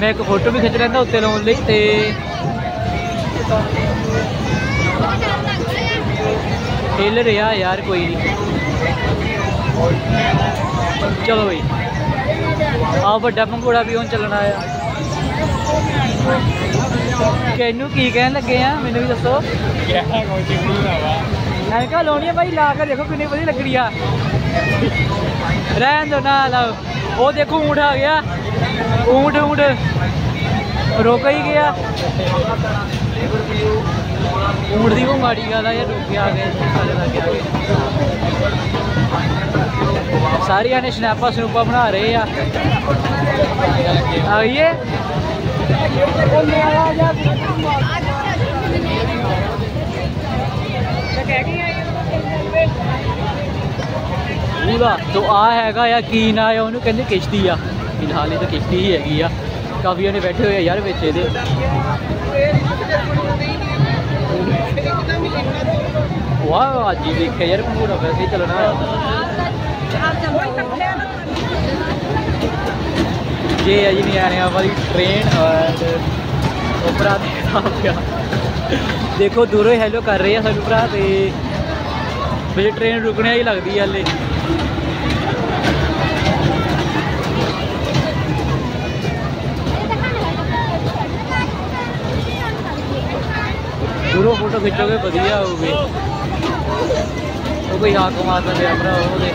ਮੈਂ ਇੱਕ ਫੋਟੋ ਵੀ ਖਿੱਚ ਲੈਂਦਾ ਉੱਤੇ ਲਾਉਣ ਲਈ ਤੇ ਹਿੱਲ ਰਿਹਾ ਯਾਰ ਕੋਈ ਨਹੀਂ ਚਲੋ ਬਈ ਆ ਵੱਡਾ ਪੰਘੂੜਾ ਵੀ ਹੁਣ ਚੱਲਣਾ ਆ ਕਿਹਨੂੰ ਕੀ ਕਹਿਣ ਲੱਗੇ ਆ ਮੈਨੂੰ ਵੀ ਦੱਸੋ ਕਿਆ ਕੋਈ ਨਹੀਂ ਵਾ ਐਨਕਾਂ ਲਾਉਣੀਆਂ ਭਾਈ ਲਾ ਕੇ ਦੇਖੋ ਕਿੰਨੀ ਵਧੀਆ ਲੱਗਣੀ ਆ ਰਹਿਣ ਦੋ ਨਾ ਲਾਓ वो देखो ऊँट आ गया ऊँट ऊँट रुक ही गया ऊँट दी वो माड़ी गल है रुक गया सारे जने स्नैपा स्नूपा बना रहे आइए कह गई ਉਹਦਾ ਤੋਂ ਆ ਹੈਗਾ ਆ ਕੀ ਨਾ ਆ ਉਹਨੂੰ ਕਹਿੰਦੇ ਕਿਸ਼ਤੀ ਆ ਫਿਲਹਾਲ ਇਹ ਤਾਂ ਕਿਸ਼ਤੀ ਹੀ ਹੈਗੀ ਆ ਕਾਫੀ ਉਹਨੇ ਬੈਠੇ ਹੋਏ ਆ ਯਾਰ ਵਿੱਚ ਇਹਦੇ ਵਾਹ ਅੱਜ ਹੀ ਦੇਖਿਆ ਯਾਰ ਪੂਰਾ ਵੈਸੇ ਹੀ ਚੱਲਣਾ ਆ ये है जी नियाणिया वाली ट्रेन और भरा ਪਿਆ ਦੇਖੋ ਦੂਰੋਂ ਹੀ ਹੈਲੋ ਕਰ ਰਹੇ ਆ ਸਾਨੂੰ ਭਰਾ ਤੇ ਵਜੇ ਟ੍ਰੇਨ ਰੁਕਣੇ ਹੀ ਲੱਗਦੀ ਆ ਦੂਰੋਂ ਫੋਟੋ ਖਿੱਚੋਗੇ ਵਧੀਆ ਹੋਊਗੀ ਉਹ ਕੋਈ ਹਾਕ ਮਾਰਦਾ ਪਿਆ ਭਰਾ ਉਹਦੇ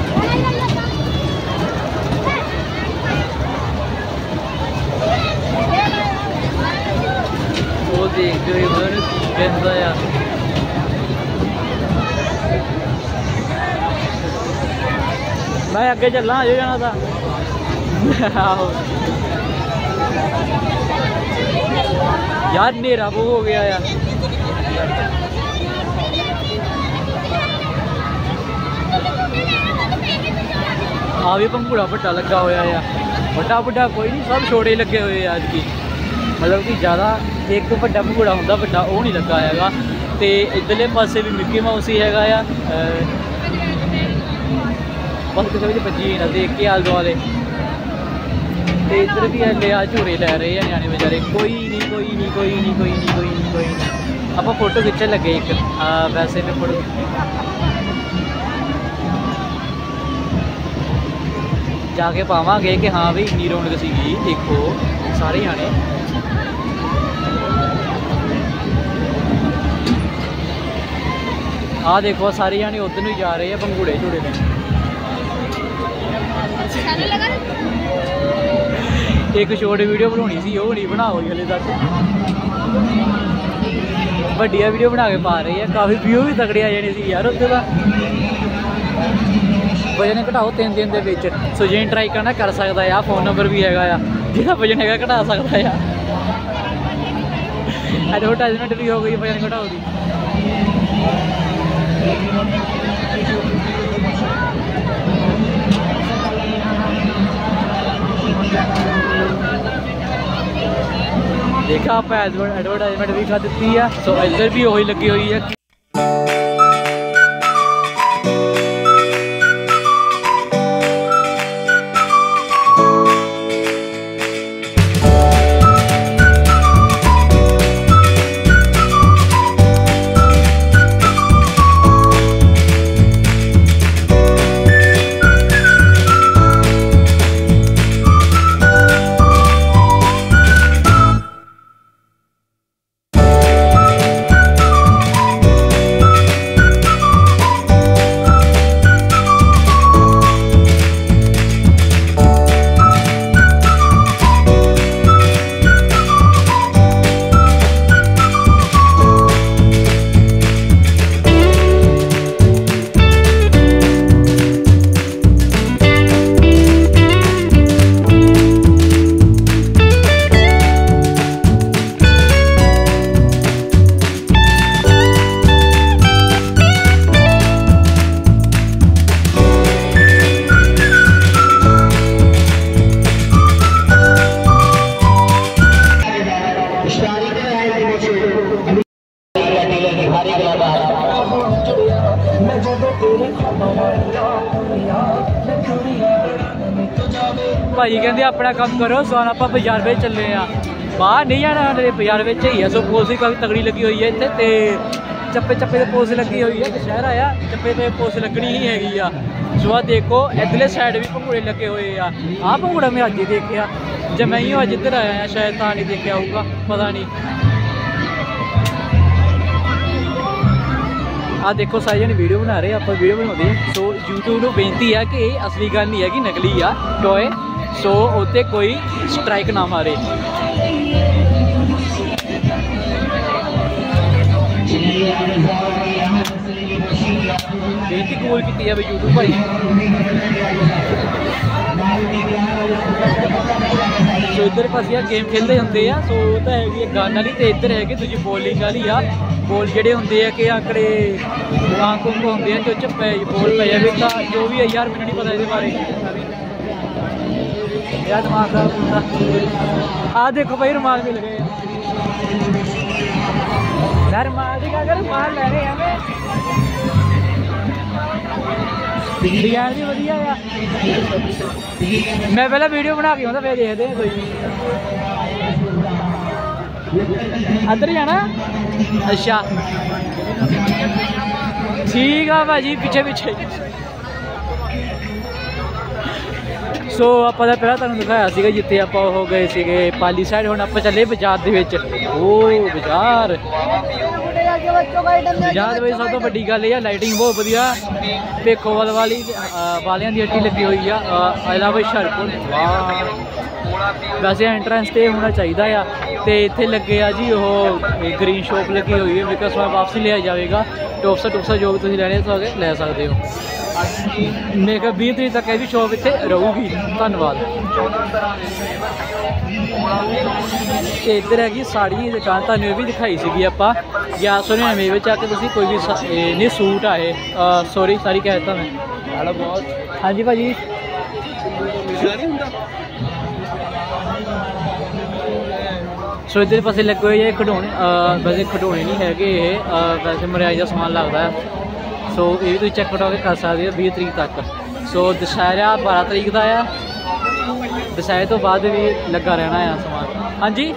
ਉਹ ਦੇਖਦੇ ਹੋਏ ਉਹਨਾਂ ਨੂੰ ਕੀ ਕਹਿੰਦਾ ਆ ਮੈਂ ਅੱਗੇ ਚੱਲਾਂ ਅਜੇ ਜਾਣਾ ਤਾਂ ਆਹੋ ਯਾਰ ਹਨੇਰਾ ਬਹੁਤ ਹੋ ਗਿਆ ਆ ਆ ਵੀ ਪੰਘੂੜਾ ਵੱਡਾ ਲੱਗਾ ਹੋਇਆ ਆ ਵੱਡਾ ਵੱਡਾ ਕੋਈ ਨਹੀਂ ਸਭ ਛੋਟੇ ਲੱਗੇ ਹੋਏ ਆ ਅੱਜ ਕੀ ਮਤਲਬ ਕਿ ਜ਼ਿਆਦਾ ਇੱਕ ਵੱਡਾ ਪੰਘੂੜਾ ਹੁੰਦਾ ਵੱਡਾ ਉਹ ਨਹੀਂ ਲੱਗਾ ਹੈਗਾ ਤੇ ਇਧਰਲੇ ਪਾਸੇ ਵੀ ਮਿੱਕੀ ਮਾਊਸ ਹੀ ਹੈਗਾ ਆ ਅਹ ਬਸ ਕਿਸੇ ਵਿੱਚ ਬੱਜੀ ਨਾ ਦੇਖ ਕੇ ਆਲ ਦੁਆਲੇ ਤੇ ਇੱਧਰ ਵੀ ਹਲੇ ਆ ਝੂਰੇ ਲੈ ਰਹੇ ਆ ਨਿਆਣੇ ਵਿਚਾਰੇ ਕੋਈ ਨਹੀਂ ਕੋਈ ਨਹੀਂ ਕੋਈ ਨਹੀਂ ਕੋਈ ਨਹੀਂ ਕੋਈ ਨਹੀਂ ਕੋਈ ਨਹੀਂ ਆਪਾਂ ਫੋਟੋ ਖਿੱਚਣ ਲੱਗੇ ਇੱਕ। ਵੈਸੇ ਮੈਂ ਫੋਟੋ ਜਾ ਕੇ ਪਾਵਾਂਗੇ ਕਿ ਹਾਂ ਵੀ ਇੰਨੀ ਰੌਣਕ ਸੀਗੀ ਦੇਖੋ, ਸਾਰੇ ਜਾਣੇ। ਆ ਦੇਖੋ, ਸਾਰੇ ਜਾਣੇ ਉਧਰ ਨੂੰ ਹੀ ਜਾ ਰਹੇ ਆ ਪੰਗੂੜੇ ਝੂੜੇ ਨੇ ਇੱਕ ਸ਼ੋਰਟ ਵੀਡੀਓ ਬਣਾਉਣੀ ਸੀ, ਉਹ ਨਹੀਂ ਬਣਾਓਗੀ ਹਲੇ ਤੱਕ। ਵੱਡੀਆਂ ਵੀਡੀਓ ਬਣਾ ਕੇ ਪਾ ਰਹੀ ਹੈ। ਕਾਫੀ ਵਿਊ ਵੀ ਤਕੜੇ ਆ ਜਾਣੇ ਸੀ ਯਾਰ ਉੱਥੇ ਦਾ ਵਜਨ ਘਟਾਓ ਤਿੰਨ ਦਿਨ ਦੇ ਵਿੱਚ। ਸੋ ਜੇ ਟਰਾਈ ਕਰਨਾ, ਕਰ ਸਕਦਾ ਆ। ਫੋਨ ਨੰਬਰ ਵੀ ਹੈਗਾ ਆ। ਜਿਹਦਾ ਵਜਨ ਹੈਗਾ, ਘਟਾ ਸਕਦਾ ਆ। ਐਡਵਰਟਾਈਜ਼ਮੈਂਟ ਵੀ ਹੋ ਗਈ ਵਜਨ ਘਟਾਓ ਦੀ। ਦੇਖਾ ਆਪਾਂ ਐਡਵਰਟਾਈਜ਼ਮੈਂਟ ਵੀ ਕਰ ਦਿੱਤੀ ਆ ਸੋ ਇੱਧਰ ਵੀ ਉਹੀ ਲੱਗੀ ਹੋਈ ਹੈ ਆਪਣਾ ਕੰਮ ਕਰੋ ਸੋ ਹੁਣ ਆਪਾਂ ਬਾਜ਼ਾਰ ਵਿੱਚ ਚੱਲੇ ਆ ਬਾਹਰ ਨਹੀਂ ਜਾਣਾ ਸਾਡੇ ਬਾਜ਼ਾਰ ਵਿੱਚ ਹੀ ਆ ਸੋ ਪੁਲਿਸ ਵੀ ਕਾਫੀ ਤਗੜੀ ਲੱਗੀ ਹੋਈ ਹੈ ਇੱਥੇ ਤੇ ਚੱਪੇ ਚੱਪੇ ਤੇ ਪੁਲਿਸ ਲੱਗੀ ਹੋਈ ਹੈ ਦੁਸ਼ਹਿਰਾ ਆ ਚੱਪੇ ਤੇ ਪੁਲਿਸ ਲੱਗਣੀ ਹੀ ਹੈਗੀ ਆ ਸੋ ਆ ਦੇਖੋ ਇਧਰਲੇ ਸਾਈਡ ਵੀ ਭੰਗੂੜੇ ਲੱਗੇ ਹੋਏ ਆ ਆਹ ਭੰਗੂੜਾ ਮੈਂ ਅੱਜ ਹੀ ਦੇਖਿਆ ਜੇ ਮੈਂ ਹੀ ਅੱਜ ਇੱਧਰ ਆਇਆ ਆ ਸ਼ਾਇਦ ਤਾਂ ਨਹੀਂ ਦੇਖਿਆ ਹੋਊਗਾ ਪਤਾ ਨਹੀਂ ਆ ਦੇਖੋ ਸਾਰੇ ਜਣੇ ਵੀਡੀਓ ਬਣਾ ਰਹੇ ਆ, ਆਪਾਂ ਵੀਡੀਓ ਬਣਾਉਂਦੇ ਹਾਂ। ਸੋ YouTube ਨੂੰ ਬੇਨਤੀ ਆ ਕਿ ਇਹ ਅਸਲੀ ਗੱਲ ਨਹੀਂ ਹੈਗੀ ਨਕਲੀ ਆ ਟੋਏ ਸੋ ਉੱਤੇ ਕੋਈ ਸਟ੍ਰਾਈਕ ਨਾ ਮਾਰੇ। ਬੇਨਤੀ ਕਬੂਲ ਕੀਤੀ ਜਾਵੇ YouTube ਭਾਈ। ਸੋ ਇੱਧਰ ਪਾਸੇ ਆ ਗੇਮ ਖੇਡਦੇ ਹੁੰਦੇ ਆ। ਸੋ ਉਹ ਤਾਂ ਹੈਗੀ ਆ ਗਨ ਵਾਲੀ ਤੇ ਇੱਧਰ ਹੈਗੀ ਦੂਜੀ ਬੋਲਿੰਗ ਵਾਲੀ ਆ। ਬੋਲ ਜਿਹੜੇ ਹੁੰਦੇ ਆ ਕਿ ਆਕੜੇ ਵਾਂਗ ਕੁੰਗ ਹੁੰਦੇ ਆ ਤੇ ਉਹ ਚ ਪੈ ਬੋਲ ਪੈ ਵੀ ਤਾਂ ਜੋ ਵੀ ਆ ਯਾਰ ਮੈਨੂੰ ਨਹੀਂ ਪਤਾ ਇਹਦੇ ਬਾਰੇ। हाँ देखो भाई रुमाल मिल गए यार माल ले रहे डिज़ाइन भी बढ़िया मैं पहले वीडियो बना के आता फिर देख दे अंदर जाना अच्छा ठीक है भाजी पीछे पीछे ਸੋ ਆਪਾਂ ਦਾ ਪਹਿਲਾਂ ਤੁਹਾਨੂੰ ਦਿਖਾਇਆ ਸੀਗਾ ਜਿੱਥੇ ਆਪਾਂ ਉਹ ਗਏ ਸੀਗੇ, ਪਾਲੀ ਸਾਈਡ ਹੁਣ ਆਪਾਂ ਚੱਲੇ ਬਾਜ਼ਾਰ ਦੇ ਵਿੱਚ। ਉਹ ਬਾਜ਼ਾਰ। ਬਾਜ਼ਾਰ ਦੇ ਵਿੱਚ ਸਭ ਤੋਂ ਵੱਡੀ ਗੱਲ ਇਹ ਆ ਲਾਈਟਿੰਗ ਬਹੁਤ ਵਧੀਆ। ਪੇਖੋਵਾਲ ਵਾਲੀ ਵਾਲਿਆਂ ਦੀ ਹੱਟੀ ਲੱਗੀ ਹੋਈ ਆ ਆਇਲਾ ਬਈ ਸ਼ਰਪੁਰ ਵਾਹ। ਵੈਸੇ ਐਂਟਰੈਂਸ ਤੇ ਹੋਣਾ ਚਾਹੀਦਾ ਆ, ਤੇ ਇੱਥੇ ਲੱਗੇ ਆ ਜੀ ਉਹ ਗ੍ਰੀਨ ਸ਼ੋਪ ਲੱਗੀ ਹੋਈ ਹੈ ਬਿਕਾਜ਼ ਮੈਂ ਵਾਪਸੀ ਲਿਆ ਜਾਵੇਗਾ। ਟੋਪਸਾ ਟੋਪਸਾ ਜੋ ਵੀ ਤੁਸੀਂ ਲੈਣੇ ਸਕਦੇ ਲੈ ਸਕਦੇ ਹੋ। ਮੈਂ ਕਿਹਾ 20 ਤਰੀਕ ਤੱਕ ਇਹ ਵੀ ਸ਼ੋਪ ਇੱਥੇ ਰਹੂਗੀ ਧੰਨਵਾਦ ਤੇ ਇੱਧਰ ਹੈਗੀ ਸਾੜੀ ਦੀ ਦੁਕਾਨ ਤੁਹਾਨੂੰ ਇਹ ਵੀ ਦਿਖਾਈ ਸੀਗੀ ਆਪਾਂ 1199 ਵਿੱਚ ਆ ਕੇ ਤੁਸੀਂ ਕੋਈ ਵੀ ਸ- ਇਹ ਨਹੀਂ ਸੂਟ ਆਏ ਸੌਰੀ ਸਾਰੀ ਕਹਿ ਦਿੱਤਾ ਮੈਂ ਹਾਲਾ ਬਹੁਤ ਹਾਂਜੀ ਭਾਜੀ ਸੋ ਇੱਧਰ ਪਾਸੇ ਲੱਗੇ ਹੋਏ ਆ ਖਿਡੌਣੇ ਅਹ ਵੈਸੇ ਖਿਡੌਣੇ ਨਹੀਂ ਹੈਗੇ ਇਹ ਅਹ ਵੈਸੇ ਮਰਿਆਈ ਦਾ ਸਮਾਨ ਲੱਗਦਾ ਹੈ ਸੋ ਇਹ ਵੀ ਤੁਸੀਂ ਚੈੱਕ ਕਰਾਓ ਕੇ ਕਰ ਸਕਦੇ ਹੋ 20 ਤਰੀਕ ਤੱਕ। ਸੋ ਦੁਸ਼ਹਿਰਾ 12 ਤਰੀਕ ਦਾ ਆ। ਦੁਸ਼ਹਿਰੇ ਤੋਂ ਬਾਅਦ ਵੀ ਲੱਗਾ ਰਹਿਣਾ ਆ ਸਮਾਨ। ਹਾਂਜੀ?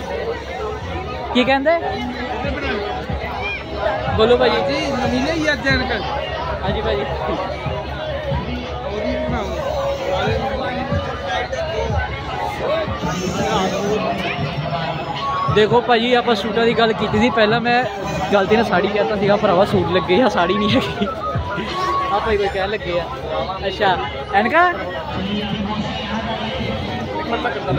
ਕੀ ਕਹਿੰਦੇ? ਬੋਲੋ ਭਾਜੀ ਜੀ ਨਵੀਂ ਲਈ ਅੱਜ ਐਨਕ। ਹਾਂਜੀ ਭਾਜੀ ਉਹਦੀ ਬਣਾਓ। ਦੇਖੋ ਭਾਜੀ ਆਪਾਂ ਸੂਟਾਂ ਦੀ ਗੱਲ ਕੀਤੀ ਸੀ ਪਹਿਲਾਂ ਮੈਂ ਗਲਤੀ ਨਾਲ ਸਾੜੀ ਕਹਿੰਦਾ ਸੀਗਾ ਭਰਾਵਾ ਸੂਟ ਲੱਗੇ ਆ ਸਾੜੀ ਨਹੀਂ ਹੈਗੀ ਆ ਭਾਈ ਕੋਈ ਕਹਿਣ ਲੱਗੇ ਆ ਅੱਛਾ ਐਨਕਾ ਮਤਲਬ ਕਰਦਾ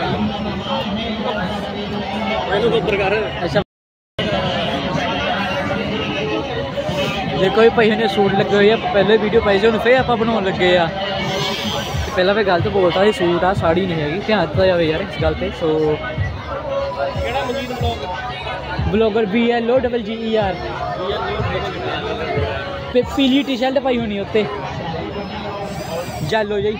ਮੈਨੂੰ ਕੋਈ ਪ੍ਰਕਾਰ ਅੱਛਾ ਦੇਖੋ ਇਹ ਭਾਈ ਨੇ ਸੂਟ ਲੱਗੇ ਹੋਏ ਆ ਪਹਿਲੇ ਵੀਡੀਓ ਪਾਈ ਸੀ ਉਹਨੂੰ ਫੇਰ ਆਪਾਂ ਬਣਾਉਣ ਲੱਗੇ ਆ ਤੇ ਪਹਿਲਾਂ ਮੈਂ ਗਲਤ ਬੋਲਤਾ ਸੀ ਸੂਟ ਆ ਸਾੜੀ ਨਹੀਂ ਹੈਗੀ ਧਿਆਨ ਦਿੱਤਾ ਜਾਵੇ ਯਾਰ ਇਸ ਗੱਲ ਤੇ ਸੋ ਕਿਹੜਾ Majid blogger B L O double G E R. पीली टी शर्ट पाई होनी उत्ते। जैलो जी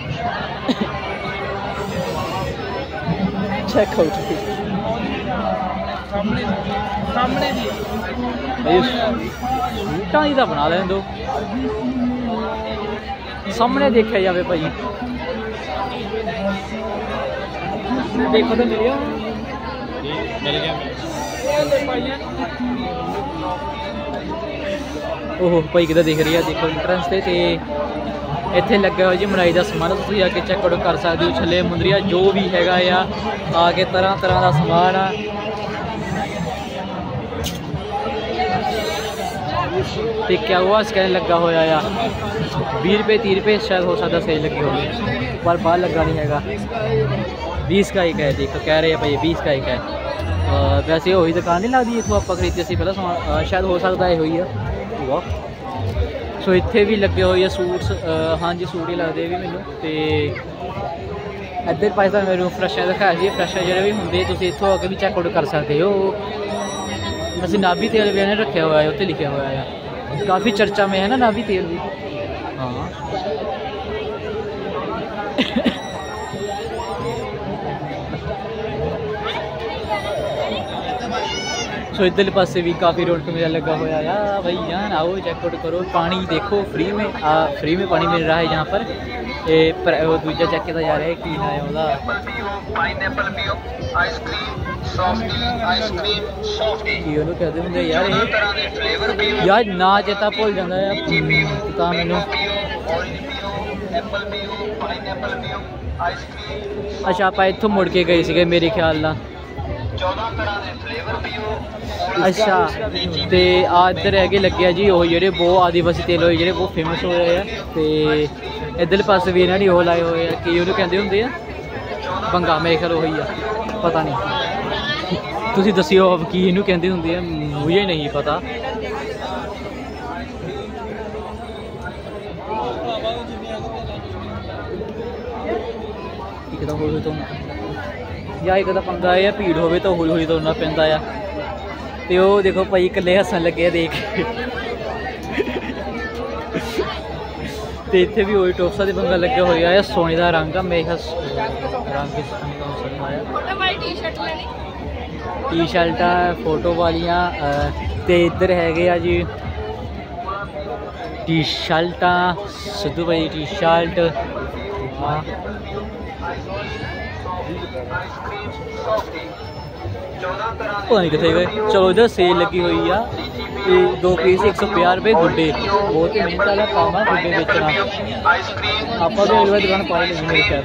चेक आउट सूटा तो बना लें दो सामने देखा जाए भाई। देखो तो मिले ਤਾਂ ਮਿਲਿਆ ਮਿਲ ਗਿਆ ਉਹ ਭਾਈ ਕਿਦਾਂ ਦਿਖ ਰਹੀ ਆ ਦੇਖੋ ਇੰਟਰੈਂਸ ਤੇ ਤੇ ਇੱਥੇ ਲੱਗਾ ਹੋਇਆ ਜੀ ਮਲਾਈ ਦਾ ਸਮਾਨ ਤੁਸੀਂ ਆ ਕੇ ਚੈੱਕ ਆਊਟ ਕਰ ਸਕਦੇ ਹੋ ਛੱਲੇ ਮੁੰਦਰੀਆ ਜੋ ਵੀ ਹੈਗਾ ਆ ਆ ਕੇ ਤਰ੍ਹਾਂ ਤਰ੍ਹਾਂ ਦਾ ਸਮਾਨ ਆ ਤੇ ਕਿਆ ਹੁਆ ਸਕੈਨ ਲੱਗਾ ਹੋਇਆ ਆ 20 ਰੁਪਏ 30 ਰੁਪਏ ਸ਼ਾਇਦ ਹੋ ਸਕਦਾ ਸਹੀ ਲੱਗੀ ਹੋਵੇ ਪਰ ਬਾਹਰ ਲੱਗਾ ਨਹੀਂ ਹੈਗਾ 20 का एक है देखो कह रहे हैं भाई 20 का एक है ਵੈਸੇ ਹੋਈ ਦੁਕਾਨ ਨਹੀਂ ਲੱਗਦੀ ਇਥੋਂ ਆਪਾਂ ਖਰੀਦੇ ਸੀ ਪਹਿਲਾਂ ਸਮਾਨ ਸ਼ਾਇਦ ਹੋ ਸਕਦਾ ਇਹੋ ਹੀ ਆ। ਵਾਹ। ਸੋ ਇੱਥੇ ਵੀ ਲੱਗੇ ਹੋਏ ਆ ਸੂਟਸ ਹਾਂਜੀ ਸੂਟ ਹੀ ਲੱਗਦੇ ਵੀ ਮੈਨੂੰ, ਤੇ ਇੱਧਰ ਪਾਸੇ ਤਾਂ ਮੇਰੇ ਫਰੈਸ਼ਰ ਦਿਖਾਇਆ ਸੀ ਫਰੈਸ਼ ਜਿਹੜੇ ਵੀ ਹੁੰਦੇ, ਤੁਸੀਂ ਇੱਥੋਂ ਆ ਕੇ ਵੀ ਚੈੱਕ ਆਊਟ ਕਰ ਸਕਦੇ ਹੋ। ਅਸੀਂ ਨਾਭੀ ਤੇਲ ਵੀ ਇਹਨੇ ਰੱਖਿਆ ਹੋਇਆ ਹੈ ਉੱਤੇ ਲਿਖਿਆ ਹੋਇਆ ਹੈ। ਕਾਫੀ ਚਰਚਾ ਮੇ ਹੈ ਨਾ ਨਾਭੀ ਤੇਲ ਦੀ? ਹਾਂ। ਸੋ ਇੱਧਰਲੇ ਪਾਸੇ ਵੀ ਕਾਫੀ ਰੌਣਕ ਮੇਲਾ ਲੱਗਾ ਹੋਇਆ ਆ भाई जान आओ चेकआउट करो पानी देखो फ्री में आ, फ्री में पानी मिल रहा है यहाँ पर ये पर वो दूजा चेक किया जा रहा है की ना है ਉਹਦਾ ਪਾਈਨਐਪਲ ਪੀਓ ਆਈਸਕ੍ਰੀਮ ਸੌਫਟੀ ਆਈਸਕ੍ਰੀਮ ਸੌਫਟੀ ਕੀ ਉਹਨੂੰ ਕਹਿੰਦੇ ਹੁੰਦੇ ਯਾਰ ਇਹ ਤਰ੍ਹਾਂ ਦੇ ਫਲੇਵਰ ਪੀਓ ਯਾਰ ਨਾ ਚੇਤਾ ਭੁੱਲ ਜਾਂਦਾ ਆ ਤਾਂ ਮੈਨੂੰ ਪੀਓ ਔਰੇਂਜ ਪੀਓ ਐਪਲ ਪੀਓ ਪਾਈਨਐਪਲ ਪੀਓ ਆਈਸਕ੍ਰੀਮ ਅੱਛਾ ਆਪਾਂ ਇੱਥੋਂ ਮੁੜ ਕੇ ਗਏ ਸੀਗੇ ਮੇਰੇ ਖਿਆਲ ਨਾਲ अच्छा ते इधर है कि लग्गेआ जी ओह् जेह्ड़े बहुत आदिवासी तेल हो जेह्ड़े बहुत फ़ेमस होए ऐ ते इधर पास भी इन्हें ओह् लाए हुए कि उन्हें कहते होंदे बंगा मेखर उ पता नहीं। तुम दसियो कि इनू कहते होंदे मुझे नहीं पता। एक तो हो ਇੱਕ ਤਾਂ ਜਾਂ ਇੱਕ ਤਾਂ ਪੰਗਾ ਇਹ ਆ ਭੀੜ ਹੋਵੇ ਤਾਂ ਹੌਲੀ ਹੌਲੀ ਤੁਰਨਾ ਪੈਂਦਾ ਆ। ਤੇ ਉਹ ਦੇਖੋ ਭਾਈ ਇਕੱਲੇ ਹੱਸਣ ਲੱਗੇ ਆ ਦੇਖ ਕੇ। ਤੇ ਇੱਥੇ ਵੀ ਉਹੀ ਟੋਪਸਾ ਦੇ ਬੰਗਾ ਲੱਗੇ ਹੋਏ ਆ ਸੋਨੇ ਦਾ ਰੰਗ ਆ ਮੇਰੇ ਖਿਆਲ ਰੰਗ ਕਿਸ ਰੰਗ ਦਾ ਹੋ ਸਕਦਾ ਆ। ਟੀ-ਸ਼ਰਟਾਂ ਫੋਟੋ ਵਾਲੀਆਂ ਤੇ ਇੱਧਰ ਹੈਗੇ ਆ ਜੀ। ਟੀ-ਸ਼ਰਟਾਂ ਸਿੱਧੂ ਭਾਈ ਟੀ-ਸ਼ਰਟ ਪਤਾ ਨਹੀਂ ਕਿੱਥੇ ਗਏ। ਚਲੋ ਇਧਰ ਸੇਲ ਲੱਗੀ ਹੋਈ ਆ। ਇਹ ਦੋ ਪੀਸ 150 ਰੁਪਏ ਗੁੱਡੇ। ਬਹੁਤ ਮਿਹਨਤ ਵਾਲਾ ਕੰਮ ਆ, ਗੁੱਡੇ ਵੇਚਣਾ। ਆਪਾਂ ਵੀ ਅਗਲੇ ਦੁਕਾਨ ਪਾ ਲਈ ਮੇਰੇ ਖਿਆਲ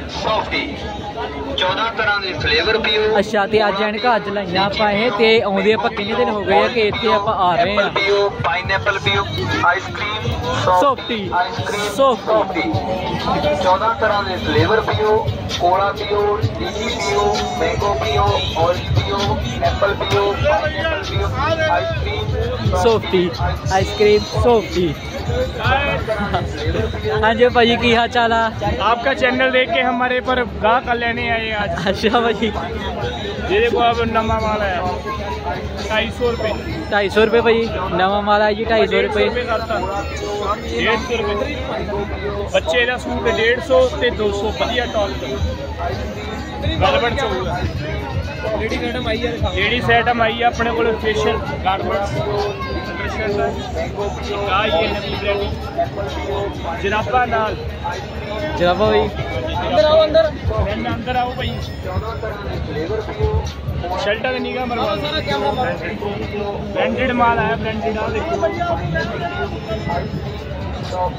14 ਤਰ੍ਹਾਂ ਦੇ ਫਲੇਵਰ ਪੀਓ ਅੱਛਾ ਤੇ ਅੱਜ ਐਨਕਾਂ ਅੱਜ ਲਾਈਆਂ ਆਪਾਂ ਇਹ ਤੇ ਆਉਂਦੇ ਆਪਾਂ ਕਿੰਨੇ ਦਿਨ ਹੋ ਗਏ ਆ ਕਿ ਇੱਥੇ ਆਪਾਂ ਆ ਰਹੇ ਆ ਐਪਲ ਪੀਓ ਪਾਈਨਐਪਲ ਪੀਓ ਆਈਸਕ੍ਰੀਮ ਸੌਫਟੀ ਆਈਸਕ੍ਰੀਮ ਸੌਫਟੀ 14 ਤਰ੍ਹਾਂ ਦੇ ਫਲੇਵਰ ਪੀਓ ਕੋਲਾ ਪੀਓ ਲੀਚੀ ਪੀਓ ਮੈਂਗੋ ਪੀਓ ਔਰੇਂਜ ਪੀਓ ਐਪਲ ਪੀਓ ਪਾਈਨਐਪਲ ਪੀਓ ਆਈਸਕ੍ਰੀਮ ਸੌਫਟੀ ਆਈਸਕ੍ਰੀਮ ਸੌਫਟੀ हाँ जी भाजी की हाल चाल आपका चैनल देख के हमारे पर गाह लेने आए आज। अच्छा भाजी देखो अब नवा माल है ढाई सौ रुपये ढाई सौ रुपये भाई नवा माल आई जी ढाई सौ रुपये डेढ़ सौ रुपये बच्चे का सूट डेढ़ सौ दो सौ वजिया टॉल गलबड़ चौल लेडीज़ आइटम आई है लेडीज़ आइटम आई अपने को फेशियल गार्डवर्क जराबा नाल जराबा भाई अंदर आओ अंदर अंदर आओ भाई शर्टा का निगा मरवा सारा कैमरा ब्रांडेड माल आया ब्रांडेड माल देखो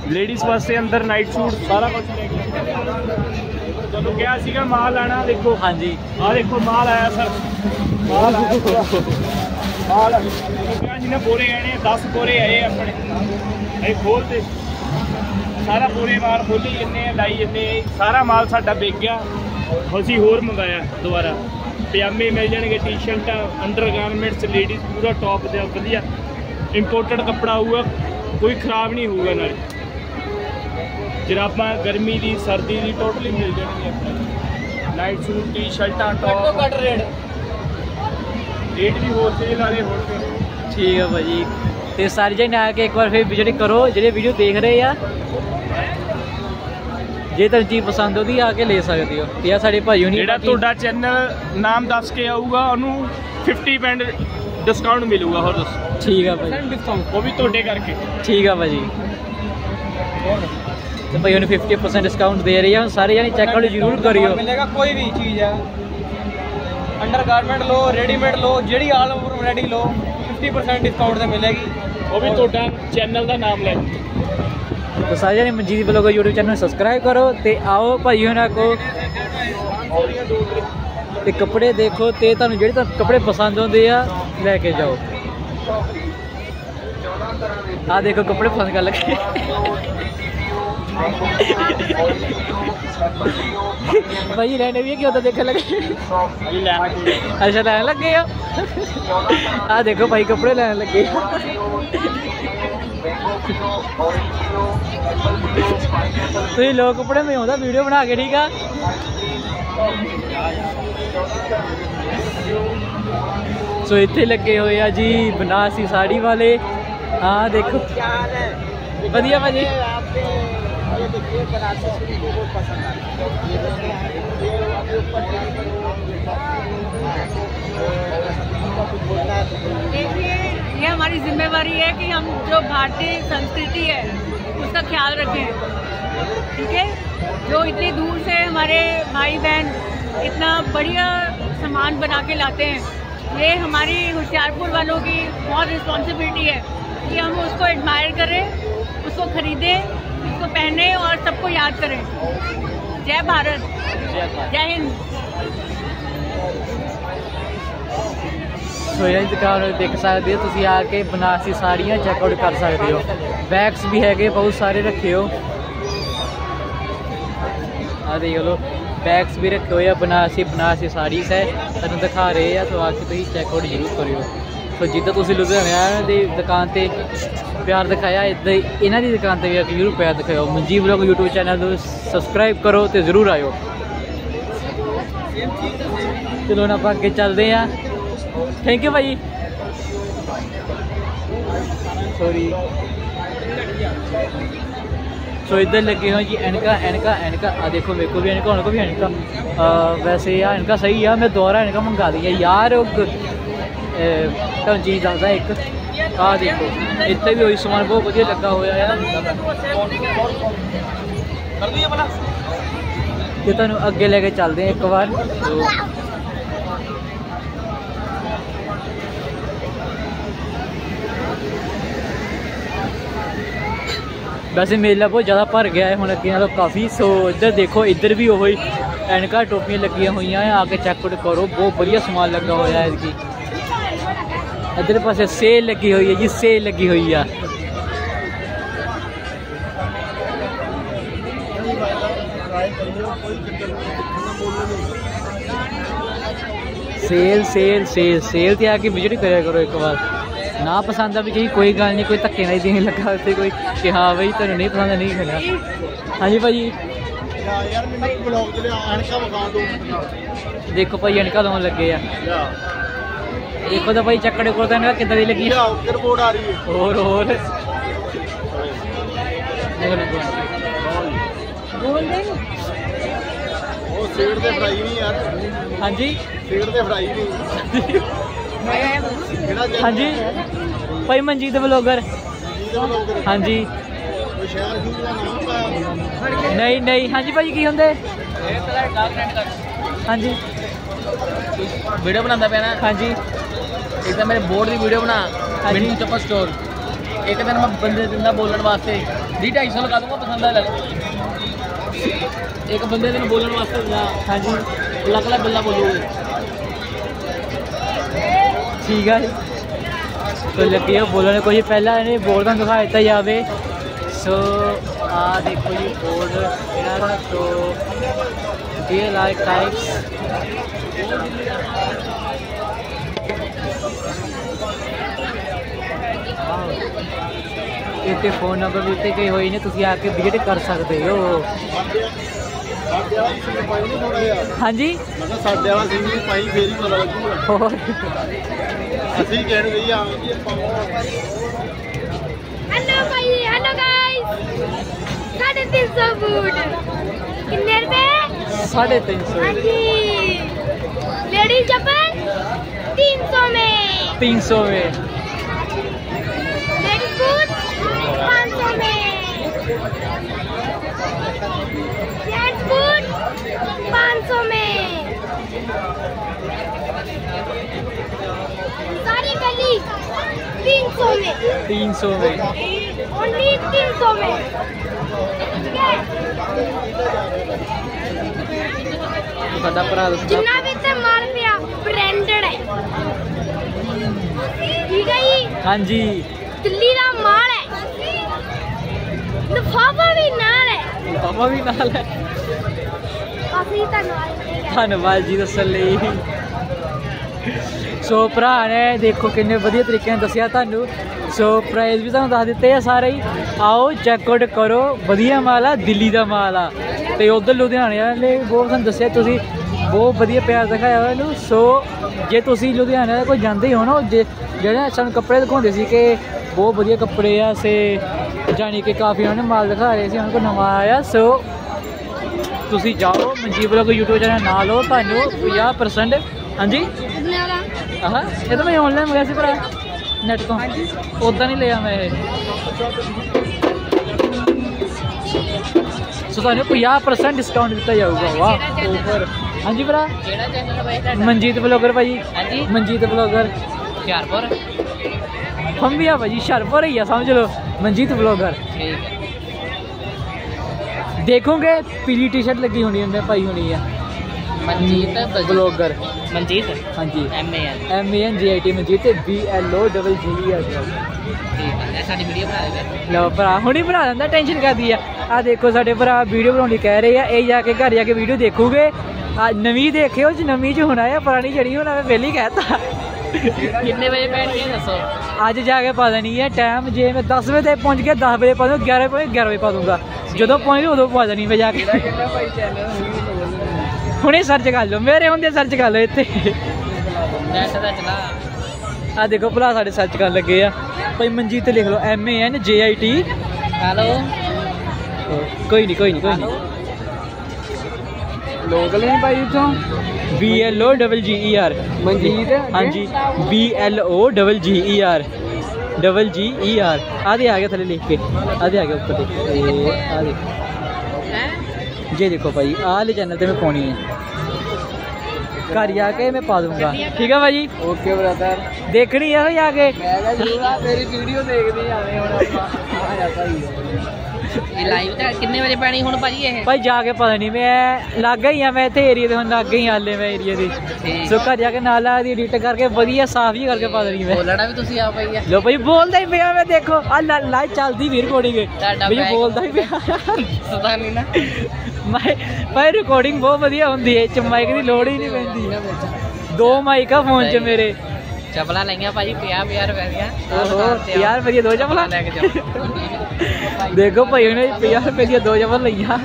लेडीज़ वास्ते अंदर नाइट सूट सारा कुछ ਸਾਰਾ ਕੁਝ ਲੈ ਕੇ ਜਦੋਂ ਕਿਹਾ ਸੀਗਾ ਮਾਲ ਆਣਾ ਦੇਖੋ ਹਾਂਜੀ ਆ ਦੇਖੋ ਮਾਲ ਆਇਆ ਸਰ ਮਾਲ ਆਇਆ ਪੂਰਾ। ਮਾਲ ਕਿਹਾ ਜੀ ਨੇ ਬੋਰੇ ਆਣੇ 10 ਬੋਰੇ ਆਏ ਆਪਣੇ ਇਹ ਖੋਲਤੇ ਸਾਰਾ ਬੋਰੇ ਮਾਲ ਖੋਲੀ ਜੰਨੇ ਆ ਲਾਈ ਜੰਨੇ ਆ। ਸਾਰਾ ਮਾਲ ਸਾਡਾ ਵਿਕ ਗਿਆ ਅਸੀਂ ਹੋਰ ਮੰਗਾਇਆ ਦੁਬਾਰਾ ਪਜਾਮੇ ਮਿਲ ਜਾਣਗੇ ਟੀ-ਸ਼ਰਟਾਂ ਅੰਡਰਗਾਰਮੈਂਟਸ ਲੇਡੀਜ਼ ਪੂਰਾ ਟੌਪ ਦਾ ਵਧੀਆ ਇੰਪੋਰਟਡ ਕੱਪੜਾ ਆਊਗਾ ਕੋਈ ਖਰਾਬ ਨਹੀਂ ਹੋਊਗਾ ਨਾਲੇ ਜਰਾਬਾਂ ਗਰਮੀ ਦੀ ਸਰਦੀ ਦੀ ਟੋਟਲੀ ਮਿਲ ਜਾਣਗੀ ਆਪਣੇ ਨਾਈਟ ਸੂਟ ਟੀ-ਸ਼ਰਟਾਂ ਟੌਪ ਘੱਟ ਰੇਟ ਰੇਟ ਵੀ ਹੋਲਸੇਲ ਵਾਲੇ ਹੋਲਸੇਲ ਠੀਕ ਆ ਭਾਜੀ। ਤੇ ਸਾਰੇ ਜਣੇ ਆ ਕੇ ਇੱਕ ਵਾਰ ਫਿਰ ਵਿਜ਼ਿਟ ਕਰੋ ਜਿਹੜੇ ਵੀਡੀਓ ਦੇਖ ਰਹੇ ਆ ਜੇ ਤੁਹਾਨੂੰ ਚੀਜ਼ ਪਸੰਦ ਆਉਂਦੀ ਆ ਕੇ ਲੈ ਸਕਦੇ ਹੋ। ਤੇ ਆ ਸਾਡੇ ਭਾਈ ਹੁਣੀ ਜਿਹੜਾ ਤੁਹਾਡਾ ਚੈਨਲ ਨਾਮ ਦੱਸ ਕੇ ਆਊਗਾ ਉਹਨੂੰ 50% ਡਿਸਕਾਊਂਟ ਮਿਲੂਗਾ ਹੋਰ ਦੱਸੋ। ਠੀਕ ਆ ਭਾਜੀ। ਡਿਸਕਾਊਂਟ ਉਹ ਵੀ ਤੁਹਾਡੇ ਕਰਕੇ। ਠੀਕ ਆ ਭਾਜੀ। ਤੇ ਭਾਈ ਉਹਨੂੰ 50% ਡਿਸਕਾਊਂਟ ਦੇ ਰਹੀ ਆ। ਸਾਰੇ ਜਣੇ ਚੈੱਕ ਆਊਟ ਜ਼ਰੂਰ ਕਰਿਓ। ਮਿਲੇਗਾ ਕੋਈ ਵੀ ਚੀਜ਼ ਹੈ। ਅੰਡਰ ਗਾਰਮੈਂਟ ਲੋ ਰੈਡੀਮੇਡ ਲੋ ਜਿਹੜੀ ਆਲ ਓਵਰ ਵੈਰਾਈਟੀ ਲੋ 50% ਡਿਸਕਾਊਂਟ ਤੇ ਮਿਲੇਗੀ। ਉਹ ਵੀ ਤੁਹਾਡਾ ਚੈਨਲ ਦਾ ਨਾਮ ਲੈ ਕੇ। ਤੇ ਸਾਰੇ ਜਣੇ ਮਨਜੀਤ ਬਲੌਗ YouTube ਚੈਨਲ ਨੂੰ ਸਬਸਕ੍ਰਾਈਬ ਕਰੋ ਤੇ ਆਓ ਭਾਈ ਉਹਨਾਂ ਕੋ। ਤੇ ਕੱਪੜੇ ਦੇਖੋ ਤੇ ਤੁਹਾਨੂੰ ਜਿਹੜੇ ਤੁਹਾਨੂੰ ਕੱਪੜੇ ਪਸੰਦ ਆਉਂਦੇ ਆ ਲੈ ਕੇ ਜਾਓ। ਆ ਦੇਖੋ ਕੱਪੜੇ ਪਸੰਦ ਕਰ ਲੱਗੇ ਭਾਈ ਲੈਣੇ ਵੀ ਆ, ਕਿ ਦੇਖਣ ਲੱਗੇ? ਅੱਛਾ, ਲੈਣ ਲੱਗੇ ਆ? ਆ ਦੇਖੋ ਭਾਈ ਕੱਪੜੇ ਲੈਣ ਲੱਗੇ ਤੁਸੀਂ ਲੋਕ ਕੱਪੜੇ ਮੈਂ ਉਹਦਾ ਵੀਡੀਓ ਬਣਾ ਕੇ, ਠੀਕ ਆ? ਸੋ ਇੱਥੇ ਲੱਗੇ ਹੋਏ ਆ ਜੀ ਬਨਾਰਸੀ ਸਾੜੀ ਵਾਲੇ। ਆ ਦੇਖੋ। ਵਧੀਆ ਭਾਜੀ। देखिए, ये हमारी जिम्मेवारी है कि हम जो भारतीय संस्कृति है, उसका ख्याल रखें। ठीक है? जो इतनी दूर से हमारे भाई बहन इतना बढ़िया सामान बना के लाते हैं, ये हमारी होशियारपुर वालों की बहुत रिस्पॉन्सिबिलिटी है कि हम उसको एडमायर करें, उसको खरीदें उसको पहने और सबको याद करें जय भारत जय हिंद ਸੋ ਇਹ ਦੁਕਾਨ ਦੇਖ ਸਕਦੇ ਹੋ ਤੁਸੀਂ ਆ ਕੇ ਬਨਾਰਸੀ ਸਾੜੀਆਂ ਚੈੱਕ ਆਊਟ ਕਰ ਸਕਦੇ ਹੋ ਬੈਗਸ ਵੀ ਹੈਗੇ ਬਹੁਤ ਸਾਰੇ ਰੱਖੇ ਹੋ ਆ ਦੇਖ ਲਓ ਬੈਗਸ ਵੀ ਰੱਖੇ ਹੋਏ ਆ ਬਨਾਰਸੀ ਬਨਾਰਸੀ ਸਾੜੀਸ ਹੈ ਤੁਹਾਨੂੰ ਦਿਖਾ ਰਹੇ ਆ ਸੋ ਆ ਕੇ ਤੁਸੀਂ ਚੈੱਕ ਆਊਟ ਜ਼ਰੂਰ ਕਰਿਓ ਸੋ ਜਿੱਦਾਂ ਤੁਸੀਂ ਲੁਧਿਆਣਾ ਦੀ ਦੁਕਾਨ ਤੇ ਪਿਆਰ ਦਿਖਾਇਆ ਇਦਾਂ ਹੀ ਇਹਨਾਂ ਦੀ ਦੁਕਾਨ ਤੇ ਵੀ ਆ ਕੇ ਜ਼ਰੂਰ ਪਿਆਰ ਦਿਖਾਓ ਮਨਜੀਤ ਵਲੌਗ YouTube ਚੈਨਲ ਨੂੰ ਸਬਸਕ੍ਰਾਈਬ ਕਰੋ ਤੇ ਜ਼ਰੂਰ ਆਇਓ ਚਲੋ ਹੁਣ ਆਪਾਂ ਅੱਗੇ ਚੱਲਦੇ ਆ ਥੈਂਕ ਯੂ ਭਾਈ ਸੌਰੀ ਸੋ ਇੱਧਰ ਲੱਗੇ ਹੋਏ ਜੀ ਐਨਕਾ ਐਨਕਾ ਐਨਕਾ ਆ ਦੇਖੋ ਮੇਰੇ ਕੋਲ ਵੀ ਐਨਕਾ ਉਹਨਾਂ ਕੋਲ ਵੀ ਐਨਕਾ ਅਹ ਵੈਸੇ ਆ ਐਨਕਾ ਸਹੀ ਆ ਮੈਂ ਦੁਬਾਰਾ ਐਨਕਾ ਮੰਗਾ ਲਈ ਆ ਯਾਰ ਉਹ ਗ- ਅਹ ਤੁਹਾਨੂੰ ਚੀਜ਼ ਦੱਸਦਾ ਇੱਕ। ਆ ਦੇਖੋ, ਇੱਥੇ ਵੀ ਉਹੀ ਸਮਾਨ ਬਹੁਤ ਵਧੀਆ ਲੱਗਾ ਹੋਇਆ ਆ। ਤੇ ਤੁਹਾਨੂੰ ਅੱਗੇ ਲੈ ਕੇ ਚੱਲਦੇ ਆ ਇੱਕ ਵਾਰ। ਵੈਸੇ ਮੇਲਾ ਬਹੁਤ ਜ਼ਿਆਦਾ ਭਰ ਗਿਆ ਹੈ, ਹੁਣ ਅੱਗੇ ਨਾਲੋਂ ਕਾਫੀ। ਸੋ ਇੱਧਰ ਦੇਖੋ, ਇੱਧਰ ਵੀ ਉਹੀ ਐਨਕਾਂ ਟੋਪੀਆਂ ਲੱਗੀਆਂ ਹੋਈਆਂ ਆ। ਆ ਕੇ ਚੈੱਕ ਕਰੋ, ਬਹੁਤ ਵਧੀਆ ਸਮਾਨ ਲੱਗਾ ਹੋਇਆ ਹੈ ਇਸਕੀ इधर पास सेल लगी हुई है जी सेल लगी हुई है। सेल सेल सेल सेल तो आके विज़िट कराया करो एक बार। ना पसंद आ भी कहीं कोई गल नहीं कोई धक्के नहीं देने लगा उत्ते कोई कि हाँ भाई तेन नहीं पसंद नहीं खाना हाँ जी भाजी देखो भाई अनका लाने लगे आ। ਦੇਖੋ ਤਾਂ ਭਾਈ ਚੱਕੜੇ ਕੋਲ ਤਾਂ ਇਹਨਾਂ ਕਿੱਦਾਂ ਦੀ ਲੱਗੀ। ਹੋਰ ਹੋਰ। ਹਾਂਜੀ। ਹਾਂਜੀ। ਭਾਈ ਮਨਜੀਤ ਵਲੋਗਰ। ਹਾਂਜੀ। ਨਹੀਂ ਨਹੀਂ। ਹਾਂਜੀ ਭਾਈ ਕੀ ਹੁੰਦੇ? ਹਾਂਜੀ। ਵੀਡੀਓ ਬਣਾਉਂਦਾ ਪਿਆ ਨਾ। ਹਾਂਜੀ। ਇੱਕ ਤਾਂ ਮੇਰੇ ਬੋਰਡ ਦੀ ਵੀਡੀਓ ਬਣਾ ਹਾਂਜੀ। ਮਿੰਟੂ ਚੱਪਾ ਸਟੋਰ ਇੱਕ ਦਿਨ ਮੈਂ ਬੰਦੇ ਦਿੰਦਾ ਬੋਲਣ ਵਾਸਤੇ 2 250 ਲਗਾ ਦੂੰਗਾ ਪਸੰਦ ਆ ਲੈ ਲਓ। ਇੱਕ ਬੰਦੇ ਦਿਨ ਬੋਲਣ ਵਾਸਤੇ ਦਿੰਦਾ ਹਾਂਜੀ ਲੱਖ ਲੱਖ ਗੱਲਾਂ ਬੋਲੂਗੇ ਠੀਕ ਆ ਜੀ ਤੋ ਲੱਗੀ ਆ ਬੋਲਣ ਕੋਈ ਪਹਿਲਾਂ ਇਹਨੇ ਬੋਲ ਤਾਂ ਦਿਖਾ ਦਿੱਤਾ ਜਾਵੇ ਸੋ ਆ ਦੇਖੋ ਜੀ ਬੋਰਡ ਇਹਨਾਂ ਦਾ ਸੋ ਡੀਐਲ ਇੱਥੇ ਫੋਨ ਨੰਬਰ ਵੀ ਉੱਤੇ ਗਏ ਹੋਏ ਨੇ ਤੁਸੀਂ ਆ ਕੇ ਵਿਜ਼ਿਟ ਕਰ ਸਕਦੇ ਹੋ ਸਾਡੇ ਵਾਲਾ ਸਿੰਘ ਪਾਈ ਨਹੀਂ ਮੁੜ ਲਿਆ ਹਾਂਜੀ ਮੈਂ ਕਿਹਾ ਸਾਡੇ ਵਾਲਾ ਸਿੰਘ ਵੀ ਪਾਈ ਫੇਰ ਹੀ ਪਤਾ ਲੱਗੂਗਾ ਹੋਰ ਅਸੀਂ ਕਹਿਣ ਗਈ ਆ ਜੀ ਆਪਾਂ हेलो भाई हेलो गाइस साढ़े तीन सौ फूट कितने रुपए ਸਾਢੇ ਤਿੰਨ ਸੌ हाँ जी लेडीज चप्पल तीन सौ में तीन सौ में पाँच सौ में जेंट्स बूट पाँच सौ में सारी गली तीन सौ में तीन सौ में ओनली तीन सौ में ठीक है ਸਾਡਾ ਭਰਾ ਦੱਸਦਾ ਜਿੰਨਾ ਵੀ ਤੇ ਮਾਲ ਪਿਆ ਬ੍ਰਾਂਡਡ ਹੈ ਠੀਕ ਹੈ ਜੀ ਹਾਂਜੀ ਦਿੱਲੀ ਦਾ ਮਾਲ ਹੈ ਲਫਾਫਾ ਵੀ ਨਾਲ ਹੈ। ਪਾਪਾ ਵੀ ਨਾਲ ਹੈ। ਅਸੀਂ ਧੰਨਵਾਦ ਧੰਨਵਾਦ ਜੀ ਦੱਸਣ ਲਈ। ਸੋ ਭਰਾ ਨੇ ਦੇਖੋ ਕਿੰਨੇ ਵਧੀਆ ਤਰੀਕੇ ਨਾਲ ਦੱਸਿਆ ਤੁਹਾਨੂੰ। ਸੋ ਪ੍ਰਾਈਸ ਵੀ ਤੁਹਾਨੂੰ ਦੱਸ ਦਿੱਤੇ ਆ ਸਾਰੇ ਹੀ। ਆਓ ਚੈੱਕ ਆਊਟ ਕਰੋ। ਵਧੀਆ ਮਾਲ ਆ ਦਿੱਲੀ ਦਾ ਮਾਲ ਆ। ਤੇ ਉਧਰ ਲੁਧਿਆਣੇ ਵਾਲੇ ਬਹੁਤ ਤੁਹਾਨੂੰ ਦੱਸਿਆ ਤੁਸੀਂ ਬਹੁਤ ਵਧੀਆ ਪਿਆਰ ਦਿਖਾਇਆ ਹੋਇਆ ਇਹਨੂੰ। ਸੋ ਜੇ ਤੁਸੀਂ ਲੁਧਿਆਣੇ ਦਾ ਕੋਈ ਜਾਂਦੇ ਹੀ ਨਾ ਜਿਹੜੇ ਸਾਨੂੰ ਕੱਪੜੇ ਦਿਖਾਉਂਦੇ ਸੀ ਕਿ ਬਹੁਤ ਵਧੀਆ ਕੱਪੜੇ ਆ ਸੇ ਜਾਣੀ ਕਿ ਕਾਫੀ ਉਹਨਾਂ ਨੇ ਮਾਲ ਦਿਖਾ ਰਹੇ ਸੀ ਉਹਨਾਂ ਕੋਲ ਨਵਾਂ ਆਇਆ ਸੋ ਤੁਸੀਂ ਜਾਓ ਮਨਜੀਤ ਬਲੌਗ YouTube ਚੈਨਲ ਨਾਲ ਲਓ ਤੁਹਾਨੂੰ 50% ਹਾਂਜੀ ਆਹ ਇਹ ਤਾਂ ਮੈਂ ਆਨਲਾਈਨ ਮੰਗਾਇਆ ਸੀ ਭਰਾ ਨੈਟ ਤੋਂ ਉਦਾਂ ਨਹੀਂ ਲਿਆ ਮੈਂ ਇਹ ਸੋ ਤੁਹਾਨੂੰ 50% ਡਿਸਕਾਊਂਟ ਦਿੱਤਾ ਜਾਊਗਾ ਵਾਹ ਓਫਰ ਹਾਂਜੀ ਭਰਾ ਕਿਹੜਾ ਚੈਨਲ ਹੈ ਬਾਈ ਤੁਹਾਡਾ ਮਨਜੀਤ ਬਲੌਗਰ ਭਾਜੀ ਹਾਂਜੀ ਮਨਜੀਤ ਬਲੌਗਰ ਹੁਸ਼ਿਆਰਪੁਰ ਫੰਬੀਆ ਭਾਜੀ ਸ਼ਰਪੁਰ ਹੀ ਆ ਸਮਝ ਲਓ ਮਨਜੀਤ ਬਲੌਗਰ ਠੀਕ। ਹੈ ਦੇਖੋਗੇ ਪੀਲੀ ਟੀ-ਸ਼ਰਟ ਲੱਗੀ ਹੋਣੀ ਉਹਨੇ ਪਾਈ ਹੋਣੀ ਆ। ਮਨਜੀਤ ਬਲੌਗਰ ਮਨਜੀਤ? ਹਾਂਜੀ। M A L M A N G I T Manjeet B L O double G. R ਠੀਕ ਹੈ ਸਾਡੀ ਵੀਡੀਓ ਬਣਾ ਲਓ ਭਰਾ ਹੁਣੀ ਬਣਾ ਦਿੰਦਾ ਟੈਨਸ਼ਨ ਕਰਦੀ ਆ। ਆ ਦੇਖੋ ਸਾਡੇ ਭਰਾ ਵੀਡੀਓ ਬਣਾਉਣ ਲਈ ਕਹਿ ਰਹੇ ਆ ਇਹ ਜਾ ਕੇ ਘਰ ਜਾ ਕੇ ਵੀਡੀਓ ਦੇਖੂਗੇ। ਆ ਨਵੀਂ ਦੇਖਿਓ ਜੀ ਨਵੀਂ ਚ ਹੋਣਾ ਆ ਪੁਰਾਣੀ ਜੜੀ ਹੋਣਾ ਮੈਂ ਪਹਿਲੀ ਕਹਿਤਾ ਕਿੰਨੇ ਵਜੇ ਪੈਣੀ ਹੈ ਦੱਸੋ? ਅੱਜ ਜਾ ਕੇ ਪਾ ਦੇਣੀ ਹੈ ਟਾਈਮ ਜੇ ਮੈਂ 10 ਵਜੇ ਤੇ ਪਹੁੰਚ ਗਿਆ 10 ਵਜੇ ਪਾ ਦੂੰ 11 ਵਜੇ 11 ਵਜੇ ਪਾ ਦੂੰਗਾ। ਜਦੋਂ ਪਹੁੰਚ ਉਦੋਂ ਪਾ ਦੇਣੀ ਮੈਂ ਜਾ ਕੇ। ਹੁਣੇ ਸਰਚ ਕਰ ਲਓ ਮੇਰੇ ਹੁੰਦੇ ਸਰਚ ਕਰ ਲਓ ਇੱਥੇ। ਨੈਟ ਦਾ ਚਲਾ। ਆ ਦੇਖੋ ਭਰਾ ਸਾਡੇ ਸਰਚ ਕਰਨ ਲੱਗੇ ਆ। ਭਾਈ ਮਨਜੀਤ ਲਿਖ ਲਓ ਐਮ ਏ ਐਨ ਜੇ ਆਈ ਟੀ ਹੈਲੋ ਕੋਈ ਨਹੀਂ ਕੋਈ ਨਹੀਂ ਕੋਈ ਨਹੀਂ ਲੋਕਲ ਨਹੀਂ ਭਾਈ ਇਥੋਂ? B L O double G E R Manjeet हाँ जी B L O double G E R double G E R आधे आ गया थले लिख के आधे आ गया ऊपर देखो आधे ये देखो भाई आले चैनल पे मैं पौनी है घर आके मैं पा दूँगा ठीक है भाजी ओके ब्रदर देखनी है जाके मेरी वीडियो देखनी है ਆਪਾਂ ਭਾਈ ਇਹ ਲਾਈਵ ਤਾਂ ਕਿੰਨੇ ਵਜੇ ਪੈਣੀ ਹੁਣ ਭਾਜੀ ਇਹ? ਭਾਈ ਜਾ ਕੇ ਪਤਾ ਨਹੀਂ ਮੈਂ ਲੱਗ ਹੀ ਆ ਮੈਂ ਇੱਥੇ ਏਰੀਆ ਦੇ ਹੁਣ ਲੱਗ ਹੀ ਹਾਲੇ ਮੈਂ ਏਰੀਆ ਦੇ ਸੋ ਘਰ ਜਾ ਕੇ ਨਾਲਾ ਦੀ ਐਡਿਟ ਕਰਕੇ ਵਧੀਆ ਸਾਫ਼ ਹੀ ਕਰਕੇ ਪਾ ਦੇਣੀ ਮੈਂ। ਬੋਲਣਾ ਵੀ ਤੁਸੀਂ ਆ ਪਈ ਆ। ਲੋ ਭਾਈ ਬੋਲਦਾ ਹੀ ਪਿਆ ਮੈਂ ਦੇਖੋ ਆ ਲਾਈਵ ਚੱਲਦੀ ਵੀ ਰਿਕਾਰਡਿੰਗ back- ਬੋਲਦਾ ਹੀ ਪਿਆ। ਪਤਾ ਨਹੀਂ ਨਾ। ਮੈਂ ਭਾਈ ਰਿਕਾਰਡਿੰਗ ਬਹੁਤ ਵਧੀਆ ਹੁੰਦੀ ਹੈ ਚ ਮਾਈਕ ਦੀ ਲੋੜ ਹੀ ਨਹੀਂ ਪੈਂਦੀ। ਦੋ ਮਾਈਕ ਆ ਫੋਨ 'ਚ ਮੇਰੇ। ਚਪਲਾ ਲਈਆਂ ਭਾਜੀ 50 50 ਰੁਪਏ ਦੀਆਂ। ਓਹੋ ਯਾਰ ਵਧੀਆ ਦੋ ਚਪਲਾਂ ਲੈ ਕੇ ਜਾਓ। ਦੇਖੋ ਭਾਈ ਉਹਨੇ 50 ਰੁਪਏ ਦੀਆਂ ਦੋ ਚਪਲਾਂ ਲਈਆਂ।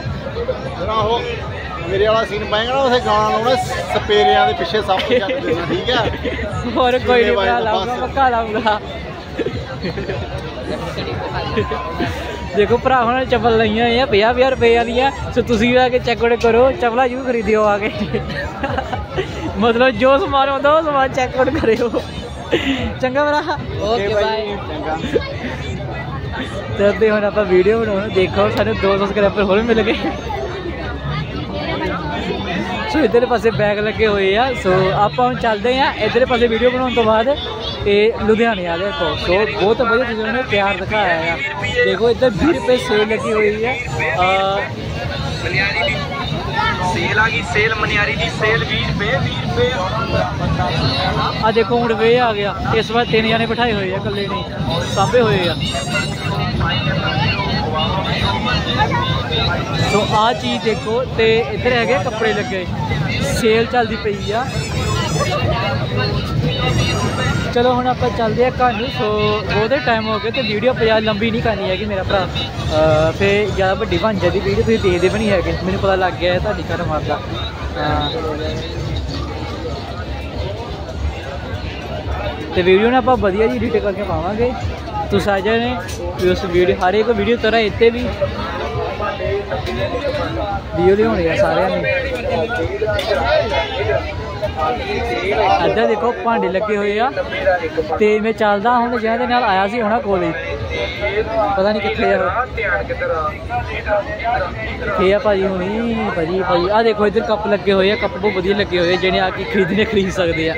ਮੇਰੇ ਵਾਲਾ ਸੀਨ ਪਾਏਗਾ ਨਾ ਉਸੇ ਗਾਣਾ ਲਾਉਣਾ ਸਪੇਰਿਆਂ ਦੇ ਪਿੱਛੇ ਸੱਪ ਦੇਣਾ ਠੀਕ ਹੈ ਹੋਰ ਕੋਈ ਨਹੀਂ ਬਣਾ। ਲਾਉਂਗਾ ਪੱਕਾ ਲਾਉਂਗਾ ਦੇਖੋ ਭਰਾ ਹੁਣ ਚੱਪਲ ਲਈਆਂ ਆ 50 50 ਰੁਪਏ ਵਾਲੀਆਂ। ਸੋ ਤੁਸੀਂ ਵੀ ਆ ਕੇ ਚੈੱਕ ਕਰੋ ਚੱਪਲਾਂ ਜੂ ਖਰੀਦਿਓ ਆ ਕੇ। ਮਤਲਬ ਜੋ ਸਮਾਨ ਹੁੰਦਾ ਉਹ ਸਮਾਨ ਚੈੱਕ ਆਊਟ ਕਰਿਓ। ਚੰਗਾ ਭਰਾ। ਓਕੇ ਬਾਏ ਤੇ ਅੱਧੇ ਹੁਣ ਆਪਾਂ ਵੀਡੀਓ ਬਣਾਉਣਾ। ਦੇਖੋ ਸਾਨੂੰ 200 ਸਬਸਕ੍ਰਾਈਬਰ ਹੋਰ ਮਿਲ ਗਏ। ਸੋ ਇਧਰ ਪਾਸੇ ਬੈਗ ਲੱਗੇ ਹੋਏ ਆ। ਸੋ ਆਪਾਂ ਹੁਣ ਚੱਲਦੇ ਆ। ਇਧਰ ਪਾਸੇ ਵੀਡੀਓ ਬਣਾਉਣ ਤੋਂ ਬਾਅਦ ਇਹ ਲੁਧਿਆਣੇ ਵਾਲੇ ਕੋ ਸੋ ਬਹੁਤ ਵਧੀਆ ਤੁਸੀਂ ਉਹਨੇ ਪਿਆਰ ਦਿਖਾਇਆ ਆ। ਦੇਖੋ ਇੱਧਰ 20 ਰੁਪਏ ਸੇਲ ਲੱਗੀ ਹੋਈ ਹੈ ਅ ਸੇਲ ਆ ਗਈ ਸੇਲ ਮਨਿਆਰੀ ਦੀ ਸੇਲ 20 ਰੁਪਏ 20 ਰੁਪਏ ਆ ਦੇਖੋ ਹੁਣ ਵੇ ਆ ਗਿਆ। ਇਸ ਵਾਰ ਤਿੰਨ ਜਾਣੇ ਬਿਠਾਏ ਹੋਏ ਆ, ਇਕੱਲੇ ਨਹੀਂ, ਸਾਂਭੇ ਹੋਏ ਆ। ਸੋ ਆ ਚੀਜ਼ ਦੇਖੋ, ਤੇ ਇੱਧਰ ਹੈਗੇ ਕੱਪੜੇ ਲੱਗੇ। ਸੇਲ ਚੱਲਦੀ ਪਈ ਆ। ਚਲੋ ਹੁਣ ਆਪਾਂ ਚੱਲਦੇ ਆ ਘਰ ਨੂੰ। ਸੋ ਉਹਦੇ ਟਾਈਮ ਹੋ ਗਏ ਤੇ ਵੀਡੀਓ ਪਿਆ ਲੰਬੀ ਨਹੀਂ ਕਰਨੀ ਹੈਗੀ ਮੇਰਾ ਭਰਾ। ਅਹ ਫੇ ਜ਼ਿਆਦਾ ਵੱਡੀ ਬਣ ਜਾਂਦੀ ਵੀਡੀਓ ਤੁਸੀਂ ਦੇਖਦੇ ਵੀ ਨਹੀਂ ਹੈਗੇ। ਮੈਨੂੰ ਪਤਾ ਲੱਗ ਗਿਆ ਤੁਹਾਡੀ ਘਰ ਮਾਰਦਾ ਹਾਂ ਤੇ ਵੀਡੀਓ ਨਾ ਆਪਾਂ ਵਧੀਆ ਜੀ ਐਡਿਟ ਕਰਕੇ ਪਾਵਾਂਗੇ। ਤੁਸੀਂ ਆ ਜਾਣੇ ਵੀ ਉਸ ਵੀਡੀਓ ਹਰ ਇੱਕ ਵੀਡੀਓ ਤਰ੍ਹਾਂ ਇੱਥੇ ਵੀ। ਵੀਡੀਓ ਲਿਆਉਣੇ ਆ ਸਾਰਿਆਂ ਨੇ। ਇੱਧਰ ਦੇਖੋ ਭਾਂਡੇ ਲੱਗੇ ਹੋਏ ਆ। ਤੇ ਮੈਂ ਚੱਲਦਾ ਹੁਣ ਜਿਹਨਾਂ ਦੇ ਨਾਲ ਆਇਆ ਸੀ ਉਹਨਾਂ ਕੋਲ। ਪਤਾ ਨਹੀਂ ਕਿੱਥੇ ਆ। ਕੀ ਆ ਭਾਜੀ ਹੁਣੀ, ਭਾਜੀ ਭਾਜੀ। ਆ ਦੇਖੋ ਇੱਧਰ ਕੱਪ ਲੱਗੇ ਹੋਏ ਆ, ਕੱਪ ਬਹੁਤ ਵਧੀਆ ਲੱਗੇ ਹੋਏ ਆ ਜਿਹਨੇ ਆ ਕੇ ਖਰੀਦਣੇ ਖਰੀਦ ਸਕਦੇ ਆ।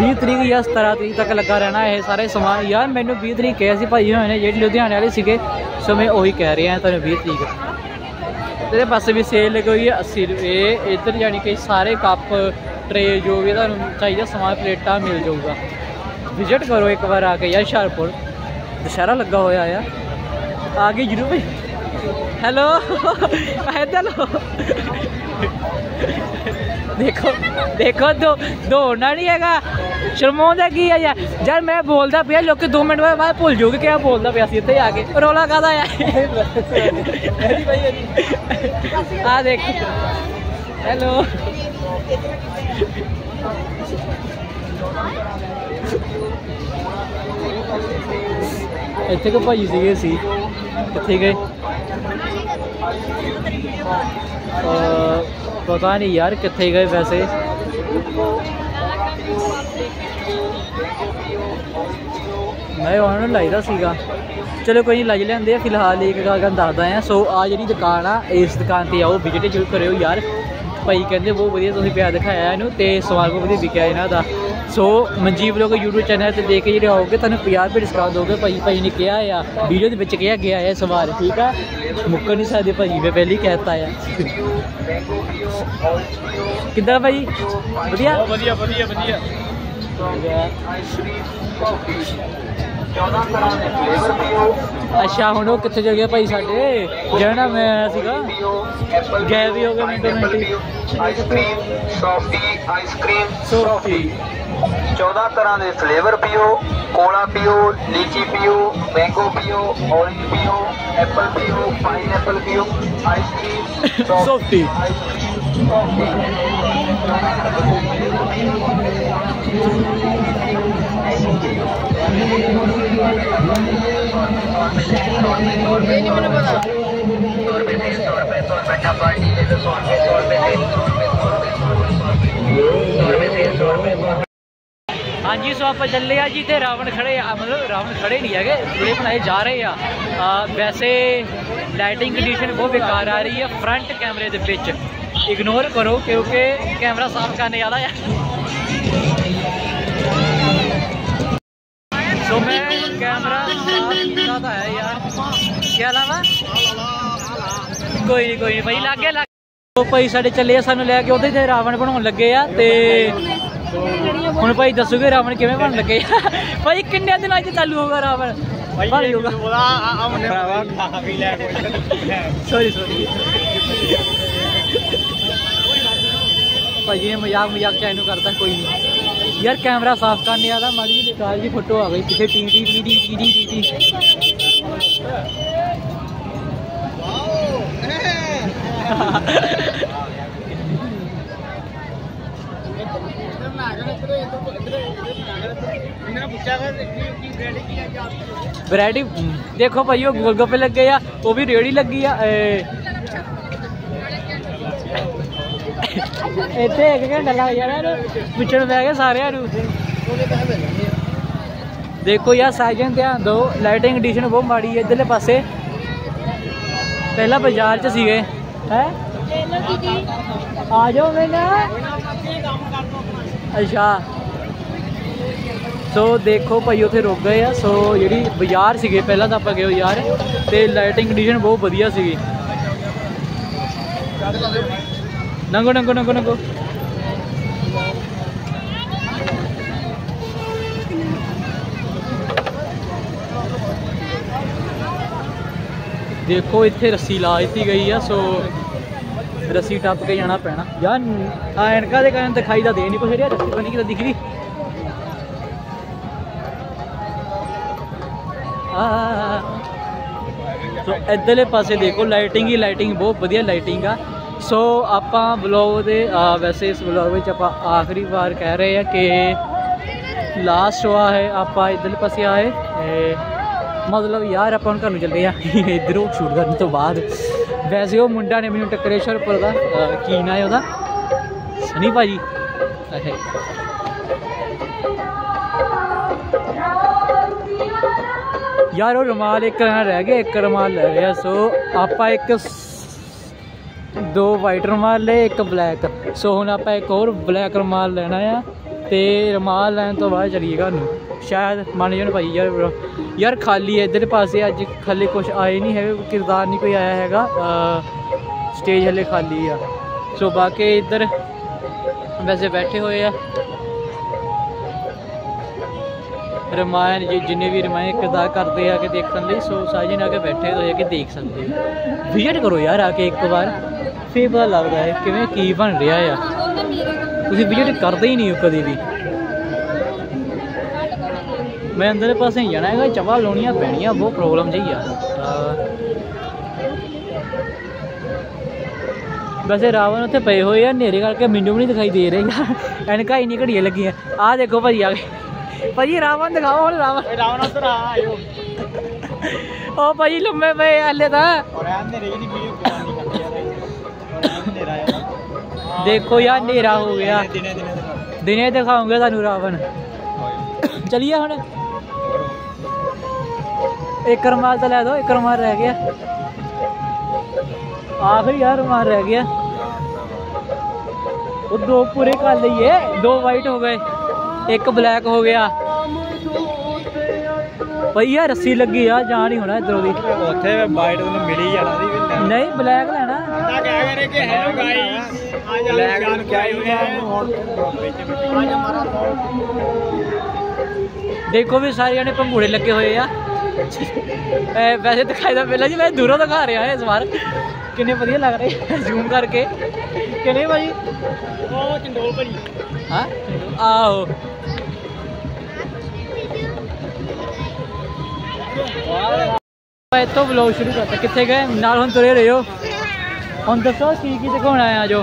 20 ਤਰੀਕ ਜਾਂ 17 ਤਰੀਕ ਤੱਕ ਲੱਗਾ ਰਹਿਣਾ ਇਹ ਸਾਰੇ ਸਮਾਨ। ਯਾਰ ਮੈਨੂੰ 20 ਤਰੀਕ ਕਿਹਾ ਸੀ ਭਾਈ ਹੋਏ ਨੇ, ਜਿਹੜੇ ਲੁਧਿਆਣੇ ਵਾਲੇ ਸੀਗੇ, ਸੋ ਮੈਂ ਉਹੀ ਕਹਿ ਰਿਹਾ ਤੁਹਾਨੂੰ 20 ਤਰੀਕ। ਇਹਦੇ ਪਾਸੇ ਵੀ ਸੇਲ ਲੱਗੀ ਹੋਈ ਹੈ 80 ਰੁਪਏ। ਇੱਧਰ ਯਾਨੀ ਕਿ ਸਾਰੇ ਕੱਪ ਟਰੇ ਜੋ ਵੀ ਤੁਹਾਨੂੰ ਚਾਹੀਦਾ ਸਮਾਨ, ਪਲੇਟਾਂ ਮਿਲ ਜਾਊਗਾ। ਵਿਜ਼ਿਟ ਕਰੋ ਇੱਕ ਵਾਰ ਆ ਕੇ ਯਾਰ ਹੁਸ਼ਿਆਰਪੁਰ। ਦੁਸ਼ਹਿਰਾ ਲੱਗਾ ਹੋਇਆ ਆ। ਆ ਗਏ ਜਰੂਰ। ਭਾਈ ਹੈਲੋ ਹੈਲੋ ਦੇਖੋ ਦੇਖੋ ਦੋ ਦੌੜਨਾ ਨਹੀਂ ਹੈਗਾ ਸ਼ਰਮਾਉਂਦਾ ਕੀ ਆ ਯਾਰ ਜਦ ਮੈਂ ਬੋਲਦਾ ਪਿਆ ਲੋਕ 2 ਮਿੰਟ ਬਾਅਦ ਬਾਅਦ ਭੁੱਲ ਜਾਓਗੇ ਕਿਆ ਬੋਲਦਾ ਪਿਆ ਸੀ ਇੱਥੇ ਆ ਕੇ ਰੋਲਾ ਕਾਦਾ ਆ ਆ ਦੇਖ ਹੈਲੋ ਇੱਥੇ ਕੋ ਭਾਈ ਸੀਗੇ ਸੀ ਕਿੱਥੇ ਗਏ ਅਹ ਪਤਾ ਨਹੀਂ ਯਾਰ ਕਿੱਥੇ ਗਏ ਵੈਸੇ। ਮੈਂ ਉਹਨਾਂ ਨੂੰ ਲਾਈਦਾ ਸੀਗਾ। ਚਲੋ ਕੋਈ ਨਹੀਂ ਲਾਈ ਲੈਂਦੇ ਆ। ਫਿਲਹਾਲ ਇੱਕ ਗੱਲ ਦੱਸਦਾ ਆ ਸੋ ਆ ਜਿਹੜੀ ਦੁਕਾਨ ਆ, ਇਸ ਦੁਕਾਨ ਤੇ ਆਓ ਵਿਜ਼ਿਟ ਜ਼ਰੂਰ ਕਰਿਓ ਯਾਰ। ਭਾਈ ਕਹਿੰਦੇ ਬਹੁਤ ਵਧੀਆ ਤੁਸੀਂ ਪਿਆ ਦਿਖਾਇਆ ਇਹਨੂੰ ਤੇ ਸਮਾਨ ਬਹੁਤ ਵਧੀਆ ਵਿਕਿਆ ਇਹਨਾਂ ਦਾ। ਸੋ ਮਨਜੀਤ ਲੋਕ YouTube ਚੈਨਲ ਤੇ ਦੇਖ ਕੇ ਜਿਹੜੇ ਆਓਗੇ ਤੁਹਾਨੂੰ 50 ਰੁਪਏ ਡਿਸਕਾਊਂਟ ਦੋਗੇ। ਭਾਈ ਭਾਈ ਨੇ ਕਿਹਾ ਆ ਵੀਡੀਓ ਦੇ ਵਿੱਚ ਕਿਹਾ ਗਿਆ ਹੈ ਸਵਾਲ ਠੀਕ ਆ? ਮੁੱਕਰ ਨਹੀਂ ਸਕਦੇ ਭਾਜੀ ਮੈਂ ਪਹਿਲੀ ਕਹਿਤਾ ਆ। ਕਿੱਦਾਂ ਭਾਈ? ਵਧੀਆ? ਵਧੀਆ ਵਧੀਆ ਵਧੀਆ। ਅੱਛਾ ਹੁਣ ਉਹ ਕਿੱਥੇ ਚਲ ਗਿਆ ਭਾਈ ਸਾਡੇ? ਜਿਹੜਾ ਮੈਂ ਆਇਆ ਸੀਗਾ ਗਾਇਬ ਹੀ ਹੋ। ਗਏ ਮਿੰਟੋ minute ice cream softy ice cream softy 14 ਤਰ੍ਹਾਂ ਦੇ ਫਲੇਵਰ ਪੀਓ ਕੋਲਾ ਪੀਓ ਲੀਚੀ ਪੀਓ ਮੈਂਗੋ ਪੀਓ ਔਰੇਂਜ ਪੀਓ ਐਪਲ ਪੀਓ ਪਾਈਨਐਪਲ ਪੀਓ ਆਈਸਕ੍ਰੀਮ ਸੋਫਟੀ ਹਾਂਜੀ, ਸੋ ਆਪਾਂ ਚੱਲੇ ਆ ਜੀ ਤੇ ਰਾਵਣ ਖੜੇ ਆ, ਮਤਲਬ ਰਾਵਣ ਖੜੇ ਨਹੀਂ ਹੈਗੇ ਜਿਹੜੇ ਬਣਾਏ ਜਾ ਰਹੇ ਆ। ਵੈਸੇ ਲਾਈਟਿੰਗ ਕੰਡੀਸ਼ਨ ਬਹੁਤ ਬੇਕਾਰ ਆ ਰਹੀ ਹੈ ਫਰੰਟ ਕੈਮਰੇ ਦੇ ਵਿੱਚ। ਇਗਨੋਰ ਕਰੋ, ਕਿਉਂਕਿ ਕੈਮਰਾ ਸਾਫ਼ ਕਰਨੇ ਵਾਲਾ ਆ। ਸੋ ਮੈਂ ਕੈਮਰਾ ਸਾਫ਼ ਕੀਤਾ ਤਾਂ ਹੈ ਯਾਰ। ਕੀ ਹਾਲਾਵਾ ਕੋਈ ਨਹੀਂ ਕੋਈ ਨਹੀਂ ਭਾਈ ਲਾਗੇ, ਲੱਗ। ਭਾਈ, ਸਾਡੇ ਚੱਲੇ ਆ, ਸਾਨੂੰ ਲੈ ਕੇ ਉਹਦੇ ਤੇ ਰਾਵਣ ਬਣਾਉਣ ਲੱਗੇ ਆ, ਤੇ ਹੁਣ ਭਾਈ ਦੱਸੋਗੇ ਰਾਵਣ ਕਿਵੇਂ ਬਣ ਲੱਗੇ? ਭਾਈ ਕਿੰਨੇ ਦਿਨਾਂ ਚ ਚਾਲੂ ਹੋਗਾ ਰਾਵਣ? ਖਾ ਵੀ ਲੈ ਸੌਰੀ ਸੌਰੀ ਭਾਈ ਨੇ ਮਜ਼ਾਕ ਮਜ਼ਾਕ ਚ ਇਹਨੂੰ ਕਰਤਾ ਕੋਈ ਨਹੀਂ। ਯਾਰ ਕੈਮਰਾ ਸਾਫ਼ ਕਰਨੇ ਵਾਲਾ ਮਾੜੀ ਜਿਹੀ ਬੇਕਾਰ ਜੀ ਫੋਟੋ ਆ ਗਈ ਪਿੱਛੇ ਟੀ T T T T T T. ਪੁੱਛਿਆ ਕਰ ਕੀ ਰੈਡੀ ਕੀ ਆ ਵੈਰਾਈਟੀ ਦੇਖੋ ਭਾਈ ਉਹ ਗੋਲਗੱਪੇ ਲੱਗੇ ਆ ਉਹ ਵੀ ਰੇੜੀ ਲੱਗੀ ਆ ਏ, ਇੱਥੇ ਇੱਕ ਘੰਟਾ ਲੱਗ ਜਾਣਾ ਇਹਨੂੰ ਪੁੱਛਣ ਬਹਿ ਗਏ ਸਾਰਿਆਂ ਨੂੰ ਦੇਖੋ ਯਾਰ ਸਾਜਨ ਧਿਆਨ ਦਿਓ ਲਾਈਟਿੰਗ ਕੰਡੀਸ਼ਨ ਬਹੁਤ ਮਾੜੀ ਹੈ ਇਧਰਲੇ ਪਾਸੇ ਪਹਿਲਾਂ ਬਾਜ਼ਾਰ 'ਚ ਸੀਗੇ ਹੈ ਆ ਜਾਓ ਮੈਨਾ ਅੱਛਾ ਸੋ ਦੇਖੋ ਭਾਈ ਉੱਥੇ ਰੁਕ ਗਏ ਆ ਸੋ ਜਿਹੜੀ ਬਾਜ਼ਾਰ ਸੀਗੇ ਪਹਿਲਾਂ ਤਾਂ ਆਪਾਂ ਗਏ ਯਾਰ ਤੇ ਲਾਈਟਿੰਗ ਕੰਡੀਸ਼ਨ ਬਹੁਤ ਵਧੀਆ ਸੀਗੀ ਨੰਗੋ ਨੰਗੋ ਨੰਗੋ ਨੰਗੋ ਦੇਖੋ ਇੱਥੇ ਰੱਸੀ ਲਾ ਦਿੱਤੀ ਗਈ ਆ ਸੋ ਰੱਸੀ ਟੱਪ ਕੇ ਜਾਣਾ ਪੈਣਾ ਯਾਰ ਆ ਐਨਕਾ ਦੇ ਕਾਰਨ ਦਿਖਾਈ ਤਾਂ ਦੇ ਨਹੀਂ ਕੁਛ ਰਿਹਾ ਰੱਸੀ ਬਣੀ ਕਿਤੇ ਦਿਖ ਰਹੀ ਸੋ ਇੱਧਰਲੇ ਪਾਸੇ ਦੇਖੋ ਲਾਈਟਿੰਗ ਹੀ ਲਾਈਟਿੰਗ ਬਹੁਤ ਵਧੀਆ ਲਾਈਟਿੰਗ ਆ ਸੋ ਆਪਾਂ ਬਲੌਗ ਦੇ ਆ, ਵੈਸੇ ਇਸ ਬਲੌਗ ਵਿੱਚ ਆਪਾਂ ਆਖਰੀ ਵਾਰ ਕਹਿ ਰਹੇ ਆ ਕਿ ਲਾਸਟ ਹੋਆ ਹੈ ਆਪਾਂ ਇੱਧਰਲੇ ਪਾਸੇ ਆਏ ਤੇ ਮਤਲਬ ਯਾਰ ਆਪਾਂ ਹੁਣ ਘਰ ਨੂੰ ਚੱਲੇ ਆ ਇੱਧਰੋਂ ਸ਼ੂਟ ਕਰਨ ਤੋਂ ਬਾਅਦ ਵੈਸੇ ਉਹ ਮੁੰਡਾ ਨੇ ਮੈਨੂੰ ਟੱਕਰੇ ਸ਼ਰਪੁਰ ਦਾ ਅਹ, ਕੀ ਨਾਂ ਹੈ ਉਹਦਾ ਸਨੀ ਭਾਜੀ ਯਾਰ ਉਹ ਰੁਮਾਲ ਇੱਕ ਰਹਿ ਰਹਿ ਗਿਆ ਇੱਕ ਰੁਮਾਲ ਲੈ ਰਿਹਾ ਸੋ ਆਪਾਂ ਇੱਕ ਸ- ਦੋ ਵਾਈਟ ਰੁਮਾਲ ਲਏ ਇੱਕ ਬਲੈਕ ਸੋ ਹੁਣ ਆਪਾਂ ਇੱਕ ਹੋਰ ਬਲੈਕ ਰੁਮਾਲ ਲੈਣਾ ਆ ਤੇ ਰੁਮਾਲ ਲੈਣ ਤੋਂ ਬਾਅਦ ਚਲੀਏ ਘਰ ਨੂੰ ਸ਼ਾਇਦ ਮੰਨ ਜਾਣ ਭਾਈ ਯਾਰ bro। ਯਾਰ ਖਾਲੀ ਹੈ ਇੱਧਰ ਪਾਸੇ ਅੱਜ ਖਾਲੀ ਕੁਝ ਆਏ ਨਹੀਂ ਹੈਗੇ ਕਿਰਦਾਰ ਨਹੀਂ ਕੋਈ ਆਇਆ ਹੈਗਾ ਸਟੇਜ ਹਲੇ ਖਾਲੀ ਆ ਸੋ ਬਾਕੀ ਇੱਧਰ ਵੈਸੇ ਬੈਠੇ ਹੋਏ ਆ ਰਮਾਇਣ ਜੀ ਜਿੰਨੇ ਵੀ ਰਮਾਇਣ ਕਿਰਦਾਰ ਕਰਦੇ ਆ ਕਿ ਦੇਖਣ ਲਈ ਸੋ ਸਾਰੇ ਜਣੇ ਆ ਕੇ ਬੈਠੇ ਹੋਏ ਆ ਕਿ ਦੇਖ ਸਕਦੇ ਹੋ ਵਿਜ਼ਿਟ ਕਰੋ ਯਾਰ ਆ ਕੇ ਇੱਕ ਵਾਰ ਫੇਰ ਪਤਾ ਲੱਗਦਾ ਹੈ ਕਿਵੇਂ ਕੀ ਬਣ ਰਿਹਾ ਆ ਤੁਸੀਂ ਵਿਜ਼ਿਟ ਕਰਦੇ ਹੀ ਨਹੀਂ ਹੋ ਕਦੇ ਵੀ ਮੈਂ ਅੰਦਰਲੇ ਪਾਸੇ ਹੀ ਜਾਣਾ ਹੈਗਾ ਚਵਾ ਲਾਉਣੀਆਂ ਪੈਣੀਆਂ ਬਹੁਤ ਪ੍ਰੋਬਲਮ ਜਿਹੀ ਆ ਅਹ ਵੈਸੇ ਰਾਵਣ ਉੱਥੇ ਪਏ ਹੋਏ ਆ ਹਨੇਰੇ ਕਰਕੇ ਮੈਨੂੰ ਵੀ ਨਹੀਂ ਦਿਖਾਈ ਦੇ ਰਹੇ ਯਾਰ ਐਨਕਾਂ ਇੰਨੀ ਘੜੀਆਂ ਲੱਗੀਆਂ ਆਹ ਦੇਖੋ ਭਾਜੀ ਆ ਗਏ ਭਾਜੀ ਰਾਵਣ ਦਿਖਾਓ ਹੁਣ ਰਾਵਣ ਰਾਵਣ ਉਧਰ ਆ ਆਇਓ ਉਹ ਭਾਜੀ ਲੰਮੇ ਪਏ ਆ ਹਲੇ ਤਾਂ ਔਰ ਆਂਦੇ ਰਹੀ ਨਹੀਂ ਵੀਡੀਓ ਕਿਉਂ ਨਹੀਂ ਕਰਦੀ ਯਾਰ ਹਨੇਰਾ ਦੇਖੋ ਯਾਰ ਹਨੇਰਾ ਹੋ ਗਿਆ ਦਿਨੇ ਦਿਨੇ ਦਿਖਾ ਦਿਨੇ ਦਿਖਾਉਂਗੇ ਤੁਹਾਨੂੰ ਰਾਵਣ ਚਲਿਏ ਹੁਣ ਇੱਕ ਰਮਾਲ ਤਾਂ ਲੈ ਦੋ ਇੱਕ ਰਮਾਲ ਰਹਿ ਗਿਆ ਆਖਰੀ ਯਾਰ ਰਮਾਲ ਰਹਿ ਗਿਆ ਉਹ ਦੋ ਪੂਰੇ ਕਰ ਲਈਏ ਦੋ ਵਾਈਟ ਹੋ ਗਏ ਇੱਕ ਬਲੈਕ ਹੋ ਗਿਆ। ਭਈਆ ਰੱਸੀ ਲੱਗੀ ਆ ਜਾਣ ਹੀ ਹੋਣਾ ਇਧਰੋਂ ਦੀ। ਉੱਥੇ ਬਾਈਟ ਨੂੰ ਮਿਲ ਹੀ ਜਾਣਾ ਦੀ ਵੀ ਨਹੀਂ ਬਲੈਕ ਲੈਣਾ। ਤਾਂ ਕਹਿ ਕਰੇ ਕਿ ਹੈਲੋ ਗਾਈਸ ਅੱਜ Black ਜਾਨ ਨੂੰ ਕਿਆ ਹੀ ਚਾਹੀਦਾ ਹੈ ਇਹਨੂੰ ਹੁਣ ਅੱਜ ਹਮਾਰਾ ਦੇਖੋ ਵੀ ਸਾਰੇ ਜਣੇ ਪੰਗੂੜੇ ਲੱਗੇ ਹੋਏ ਆ। ਐ ਵੈਸੇ ਦਿਖਾਈ ਦਾ ਪਹਿਲਾਂ ਜੀ ਮੈਂ ਦੂਰੋਂ ਦਿਖਾ ਰਿਹਾ ਇਸ ਵਾਰ। ਕਿੰਨੇ ਵਧੀਆ ਲੱਗ ਰਹੇ ਜ਼ੂਮ ਕਰਕੇ। ਕਿੰਨੇ ਭਾਜੀ ਉਹ ਚੰਡੋਲ ਭਾਜੀ। ਹਾਂ? ਆਹੋ। तो ब्लॉग शुरू करते कितने गए? नाल हम तुरे रहे हो। हम दसो की की ते घूमना है जो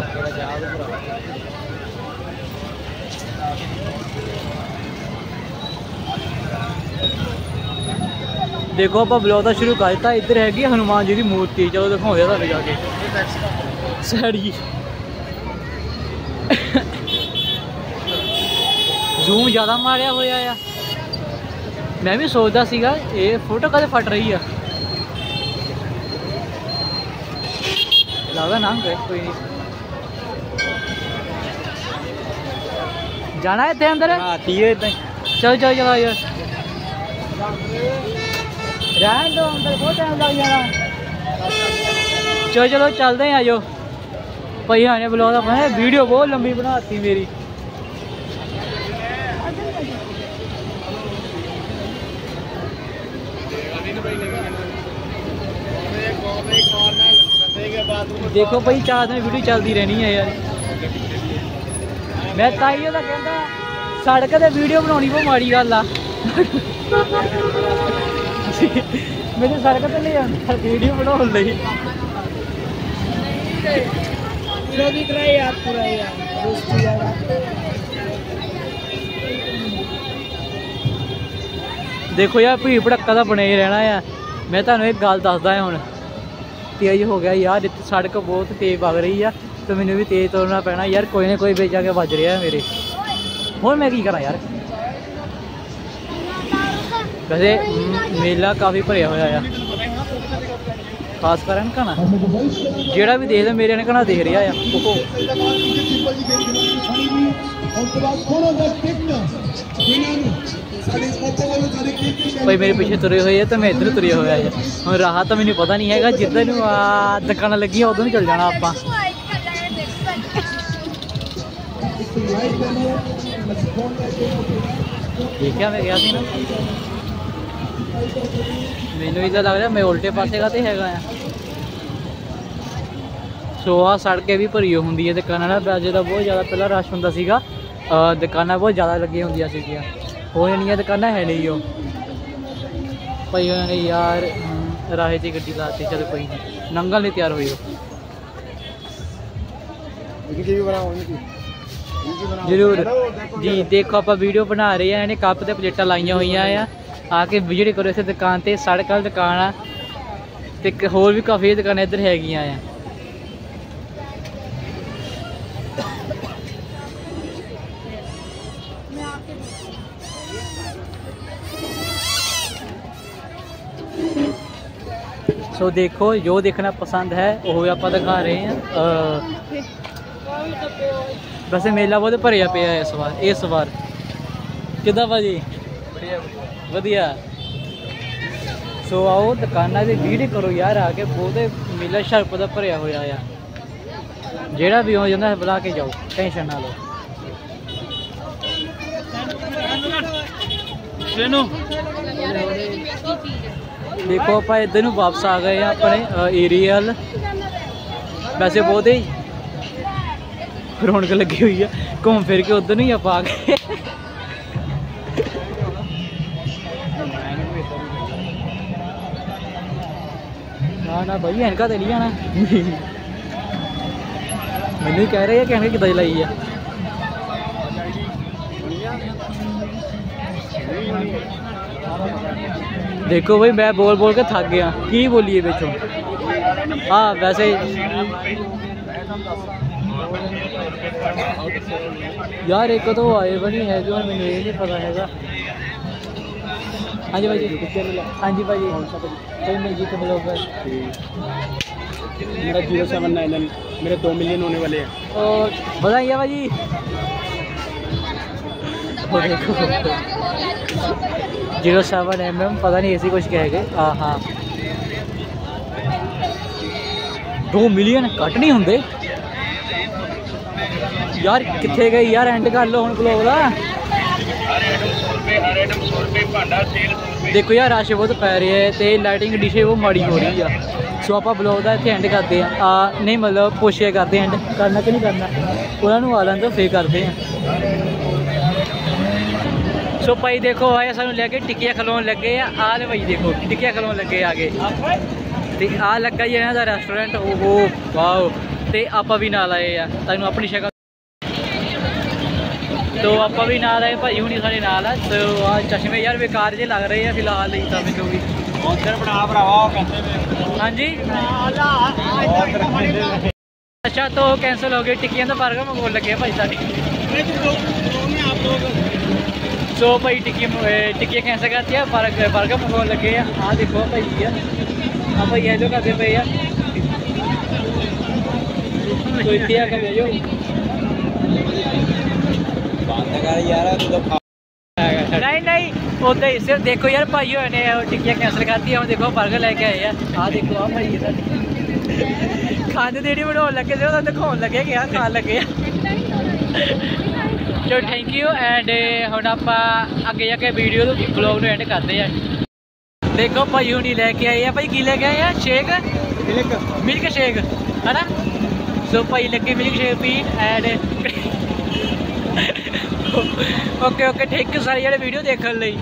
देखो, आप ब्लॉग का शुरू कर दिता इधर हैगी हनुमान जी की मूर्ति। चलो दिखाओ जाके। सैड। जी जूम ज़्यादा मारिया होया है ਮੈਂ ਵੀ ਸੋਚਦਾ ਸੀਗਾ ਇਹ ਫੋਟੋ ਕਦੇ ਫਟ ਰਹੀ ਆ ਲੱਗਦਾ ਨਾ ਗਏ ਕੋਈ ਨਹੀਂ ਜਾਣਾ ਹੈ ਇੱਥੇ ਅੰਦਰ ਹਾਂ ਤੀਏ ਇਦਾਂ ਚਲ ਚਲ ਚਲ ਯਾਰ ਰਹਿਣ ਦੋ ਅੰਦਰ ਬਹੁਤ ਟਾਈਮ ਲੱਗ ਜਾਣਾ ਚਲੋ ਚਲੋ ਚੱਲਦੇ ਆ ਆਜੋ ਭਾਈ ਆਨੇ ਬੁਲਾਓ ਦਾ ਮੈਂ ਵੀਡੀਓ ਬਹੁਤ ਦੇਖੋ ਭਾਈ ਚਾਹ ਤਾਂ ਵੀਡੀਓ ਚੱਲਦੀ ਰਹਿਣੀ ਹੈ ਯਾਰ। ਮੈਂ ਤਾਂ ਹੀ ਉਹਦਾ ਕਹਿੰਦਾ ਸੜਕ ਤੇ ਵੀਡੀਓ ਬਣਾਉਣੀ ਬਹੁਤ ਮਾੜੀ ਗੱਲ ਆ। ਮੈਨੂੰ ਸੜਕ ਤੇ ਨਹੀਂ ਆਉਂਦਾ ਵੀਡੀਓ ਬਣਾਉਣ ਲਈ। ਦੇਖੋ ਯਾਰ ਭੀੜ ਭੜੱਕਾ ਦਾ ਬਣੇ ਰਹਿਣਾ ਆ। ਮੈਂ ਤੁਹਾਨੂੰ ਇੱਕ ਗੱਲ ਦੱਸਦਾ ਹਾਂ ਹੁਣ। तेज हो गया यार सड़क बहुत तेज भग रही है तो मैंने भी तेज तोड़ना पैना यार कोई ना कोई बेचा के बज रहा है मेरे और मैं की करा यार वैसे मेला काफ़ी भरया हुआ है खास कर जोड़ा भी देख मेरे घना देख रहा है ਉਹ ਮੇਰੇ ਪਿੱਛੇ ਤੁਰੇ ਹੋਏ ਆ ਤੇ ਮੈਂ ਇੱਧਰ ਤੁਰਿਆ ਹੋਇਆ ਆ। ਹੁਣ ਰਾਹ ਤਾਂ ਮੈਨੂੰ ਪਤਾ ਨਹੀਂ ਹੈਗਾ ਜਿੱਧਰ ਨੂੰ ਆ ਦੁਕਾਨਾਂ ਲੱਗੀਆਂ ਉਧਰ ਨੂੰ ਚੱਲ ਜਾਣਾ ਆਪਾਂ। ਦੇਖਿਆ ਮੈਂ ਗਿਆ ਸੀ ਨਾ। ਮੈਨੂੰ ਇਦਾਂ ਲੱਗ ਰਿਹਾ ਮੈਂ ਉਲਟੇ ਪਾਸੇ ਕਾ ਤੇ ਹੈਗਾ ਆ। ਸੋ ਆ ਸੜਕੇ ਵੀ ਭਰੀ ਹੁੰਦੀ ਹੈ ਦੁਕਾਨਾਂ ਨਾਲ ਵੈਸੇ ਤਾਂ ਬਹੁਤ ਜ਼ਿਆਦਾ ਪਹਿਲਾਂ ਰਸ਼ ਹੁੰਦਾ ਸੀਗਾ। ਦੁਕਾਨਾਂ ਬਹੁਤ ਜ਼ਿਆਦਾ ਲੱਗੀਆਂ ਹੁੰਦੀਆਂ ਸੀਗੀਆਂ। ਹੋ ਜਾਣੀਆਂ ਦੁਕਾਨਾਂ ਹੈ ਨਹੀਂ ਉਹ। ਭਾਈ ਉਹਨਾਂ ਨੇ ਯਾਰ ਰਾਹੇ 'ਚ ਹੀ ਗੱਡੀ ਲਾਤੀ ਚਲ ਕੋਈ ਨਹੀਂ ਨੰਗਲ ਨਹੀਂ ਤਿਆਰ ਹੋਈ ਉਹ। ਬਣਾਓ ਜ਼ਰੂਰ। ਜੀ ਦੇਖੋ ਆਪਾਂ ਵੀਡੀਓ ਬਣਾ ਰਹੇ ਆ ਇਹਨੇ ਕੱਪ ਤੇ ਪਲੇਟਾਂ ਲਾਈਆਂ ਹੋਈਆਂ ਆ। ਆ ਕੇ ਵਿਜ਼ਿਟ ਕਰੋ ਇਸੇ ਦੁਕਾਨ ਤੇ ਸੜਕ ਦੁਕਾਨ ਆ। ਤੇ ਹੋਰ ਵੀ ਕਾਫੀ ਦੁਕਾਨਾਂ ਇੱਧਰ ਹੈਗੀਆਂ ਆ। ਸੋ ਦੇਖੋ ਜੋ ਦੇਖਣਾ ਪਸੰਦ ਹੈ ਉਹ ਆਪਾਂ ਦਿਖਾ ਰਹੇ ਹਾਂ। ਵੈਸੇ ਮੇਲਾ ਬਹੁਤ ਭਰਿਆ ਪਿਆ ਇਸ ਵਾਰ ਇਸ ਵਾਰ। ਕਿੱਦਾਂ ਭਾਜੀ? ਵਧੀਆ ਸੋ ਆਓ ਦੁਕਾਨਾਂ ਦੇ ਵੀਡੀਓ ਕਰੋ ਯਾਰ ਆ ਕੇ ਬਹੁਤੇ ਮੇਲਾ ਸ਼ਰਪ ਦਾ ਭਰਿਆ ਹੋਇਆ ਆ। ਜਿਹੜਾ ਵੀ ਹੋ ਜਾਂਦਾ ਬੁਲਾ ਕੇ ਜਾਓ ਟੈਨਸ਼ਨ ਨਾ ਲਓ। ਇਹਨੂੰ ਦੇਖੋ ਆਪਾਂ ਇੱਧਰ ਨੂੰ ਵਾਪਸ ਆ ਗਏ ਆ ਆਪਣੇ ਏਰੀਆ ਵੱਲ ਵੈਸੇ ਬਹੁਤ ਹੀ ਰੌਣਕ ਲੱਗੀ ਹੋਈ ਆ ਘੁੰਮ ਫਿਰ ਕੇ ਉਧਰ ਨੂੰ ਹੀ ਆਪਾਂ ਆ ਗਏ ਨਾ ਨਾ ਭਾਈ ਐਨਕਾ ਤੇ ਨਹੀਂ ਜਾਣਾ ਮੈਨੂੰ ਹੀ ਕਹਿ ਰਹੇ ਆ ਕਿ ਐਨਕਾ ਕਿੱਦਾਂ ਦੀ ਲਾਈ ਆ देखो भाई मैं बोल बोल के थक गया। की बोलिए बेचो? हाँ वैसे यार एक तो आए बनी है जो मैंने ये नहीं पता है हाँ जी भाई जी। हाँ जी भाई भाई मैं जीत मिलो मेरा ज़ीरो सेवन नाइन मेरे दो मिलियन होने वाले हैं। और बताइए भाई जी। वो देखो जीरो सेवन एम एम पता नहीं ऐसी कुछ कहेंगे हाँ हाँ दो मिलियन ਕੱਟ ਨਹੀਂ ਹੁੰਦੇ ਯਾਰ ਕਿੱਥੇ ਗਏ ਯਾਰ ਐਂਡ ਕਰ ਲਓ ਹੁਣ ਬਲੌਗ ਦਾ ਦੇਖੋ ਯਾਰ ਰਸ਼ ਬਹੁਤ ਪੈ ਰਿਹਾ ਹੈ ਤੇ ਲਾਈਟਿੰਗ ਕੰਡੀਸ਼ਨ ਬਹੁਤ ਮਾੜੀ ਹੋ ਰਹੀ ਆ ਸੋ ਆਪਾਂ ਬਲੌਗ ਦਾ ਇੱਥੇ ਐਂਡ ਕਰਦੇ ਆ ਆ ਨਹੀਂ ਮਤਲਬ ਪੁੱਛਿਆ ਕਰਦੇ ਐਂਡ ਕਰਨਾ ਕਿ ਨਹੀਂ ਕਰਨਾ ਉਹਨਾਂ ਨੂੰ ਆ ਲੈਣ ਤੋਂ ਫੇਰ ਕਰਦੇ ਆ ਸੋ ਭਾਈ ਦੇਖੋ ਆਏ ਸਾਨੂੰ ਲੈ ਕੇ ਟਿੱਕੀਆਂ ਖਲੋਣ ਲੱਗੇ ਆ। ਆਹ ਲੈ ਭਾਈ ਦੇਖੋ ਟਿੱਕੀਆਂ ਖਲੋਣ ਲੱਗੇ ਆਗੇ ਤੇ ਆ ਲੱਗਾ ਜੀ ਇਹਨਾਂ ਦਾ ਰੈਸਟੋਰੈਂਟ ਓਹੋ ਵਾਓ। ਤੇ ਆਪਾਂ ਵੀ ਨਾਲ ਆਏ ਆ। ਤੁਹਾਨੂੰ ਆਪਣੀ ਸ਼ਕਲ ਤੋ ਆਪਾਂ ਵੀ ਨਾਲ ਆਏ ਭਾਈ ਹੁਣੀ ਸਾਡੇ ਨਾਲ ਆ। ਤੋ ਆ ਚਸ਼ਮੇ ਯਾਰ ਬੇਕਾਰ ਜੇ ਲੱਗ ਰਹੇ ਆ ਫਿਲਹਾਲ ਲਈ ਤਾਂ ਮੈਨੂੰ ਵੀ। ਉਧਰ ਬਣਾ ਭਰਾਵਾ ਉਹ ਕਹਿੰਦੇ ਹਾਂਜੀ? ਅੱਛਾ ਤੋ ਕੈਨਸਲ ਹੋ ਗਏ ਟਿੱਕੀਆਂ ਦਾ ਪ੍ਰੋਗਰਾਮ ਬੋਲ ਲੱਗੇ ਭਾਈ ਸਾਡੀ। ਮੈਂ ਤੁਮ ਲੋਗ ਨੇ ਆਪ ਲੋਗ सो भाई टिकी टिकी कैसे करती है फ़र्क फ़र्क मखोल लगे हाँ देखो भैया हाँ भैया जो करते भैया नहीं नहीं उधर ही सिर्फ़ देखो यार भाई होने टिक्कियाँ कैंसल करती है हम देखो बर्गर लेके आए यार हाँ देखो हाँ भाई खाने देनी बनाने लगे दिखा लगे कि हाँ खान लगे ਚਲੋ ਥੈਂਕ ਯੂ ਐਂਡ ਹੁਣ ਆਪਾਂ ਅੱਗੇ ਜਾ ਕੇ ਵੀਡੀਓ ਨੂੰ ਵਲੌਗ ਨੂੰ ਐਂਡ ਕਰਦੇ ਆ ਦੇਖੋ ਭਾਈ ਹੁਣੀ ਲੈ ਕੇ ਆਏ ਆ। ਭਾਈ ਕੀ ਲੈ ਕੇ ਆਏ ਆ? ਸ਼ੇਕ? ਮਿਲਕ ਮਿਲਕ ਸ਼ੇਕ ਹਨਾ? ਸੋ ਭਾਈ ਲੱਗੇ milk shake P and okay okay thank you ਸਾਰੇ ਜਿਹੜੇ ਵੀਡੀਓ ਦੇਖਣ ਲਈ।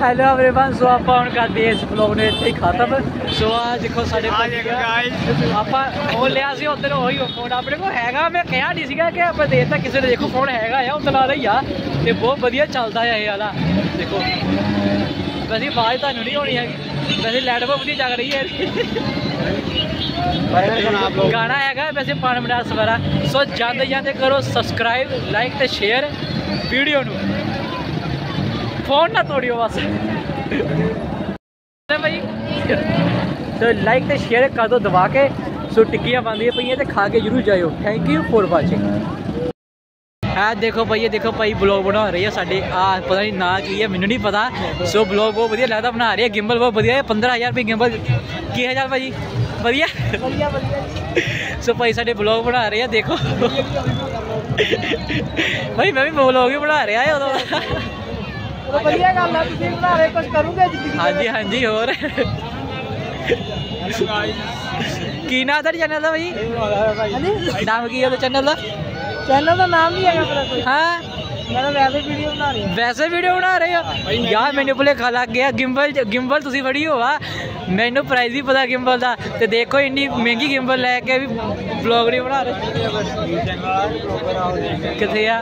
ਹੈਲੋ एवरीवन ਸੋ ਆਪਾਂ ਹੁਣ ਕਰਦੇ ਹਾਂ ਇਸ ਵਲੌਗ ਨੂੰ ਇੱਥੇ ਹੀ ਖਤਮ ਸੋ ਆ ਦੇਖੋ ਸਾਡੇ ਆ ਦੇਖੋ guys। ਆਪਾਂ ਫੋਨ ਲਿਆ ਸੀ ਉਧਰ ਉਹੀ ਫੋਨ ਆਪਣੇ ਕੋਲ ਹੈਗਾ ਮੈਂ ਕਿਹਾ ਨਹੀਂ ਸੀਗਾ ਕਿ ਆਪਾਂ ਦੇਤਾ ਕਿਸੇ ਨੇ ਦੇਖੋ ਫੋਨ ਹੈਗਾ ਆ ਉਹ ਚਲਾ ਰਹੀ ਆ ਤੇ ਬਹੁਤ ਵਧੀਆ ਚੱਲਦਾ ਆ ਇਹ ਵਾਲਾ ਦੇਖੋ ਵੈਸੇ ਆਵਾਜ਼ ਤੁਹਾਨੂੰ ਨਹੀਂ ਹੋਣੀ ਹੈਗੀ ਵੈਸੇ ਲਾਈਟ ਬਹੁਤ ਵਧੀਆ ਜਗ ਰਹੀ ਹੈ ਗਾਣਾ ਹੈਗਾ ਵੈਸੇ ਪਾਣ ਮਿੰਟ ਸਵਾਰਾ ਸੋ ਜਾਂਦੇ ਜਾਂਦੇ ਕਰੋ ਸਬਸਕ੍ਰਾਈਬ ਲਾਈਕ ਤੇ ਸ਼ੇਅਰ ਵੀਡੀਓ ਨੂੰ फ़ोन ना तोड़ियो बस। भाई तो लाइक तो शेयर कर दो दबा के सो टिक्कियाँ बन रही तो खा के ज़रूर जायो। थैंक यू फॉर वॉचिंग है देखो भाई देखो भाई ब्लॉग बना रही है साढ़े आ पता नहीं ना की है मैंने नहीं पता। सो ब्लॉग बहुत वाइया लगता बना रही है गिम्बल बहुत वाइया है पंद्रह हज़ार रुपये गिम्बल की हज़ार भाई? वाइया सो भाई साढ़े ब्लॉग बना रहे हैं देखो। भाई मैं भी ब्लॉग ही बना रहा है ਵਧੀਆ ਗੱਲ ਆ ਤੁਸੀਂ ਬਣਾ ਰਹੇ ਕੁਝ ਕਰੋਗੇ ਹਾਂਜੀ ਹਾਂਜੀ ਹੋਰ। ਕੀ ਨਾਮ ਤੁਹਾਡੇ ਚੈਨਲ ਦਾ ਭਾਈ ਨਾਮ ਕੀ ਹੈ ਉਹਦੇ ਚੈਨਲ ਦਾ? ਚੈਨਲ ਦਾ ਨਾਮ ਨਹੀਂ ਹੈਗਾ ਮੇਰਾ ਕੋਈ। ਹਾਂ। ਵੈਸੇ ਵੀਡੀਓ ਬਣਾ ਰਹੇ ਵੈਸੇ ਵੀਡੀਓ ਬਣਾ ਰਹੇ ਹੋ ਯਾਰ ਮੈਨੂੰ ਭੁਲੇ ਖਾ ਲੱਗ ਗਿਆ ਗਿੰਬਲ ਗਿੰਬਲ ਤੁਸੀਂ ਫੜੀ ਹੋਵਾ ਮੈਨੂੰ ਪ੍ਰਾਈਸ ਵੀ ਪਤਾ ਗਿੰਬਲ ਦਾ ਤੇ ਦੇਖੋ ਇੰਨੀ ਮਹਿੰਗੀ ਗਿੰਬਲ ਲੈ ਕੇ ਵੀ ਵਲੌਗ ਨਹੀਂ ਬਣਾ ਰਹੇ ਕਿੱਥੇ ਆ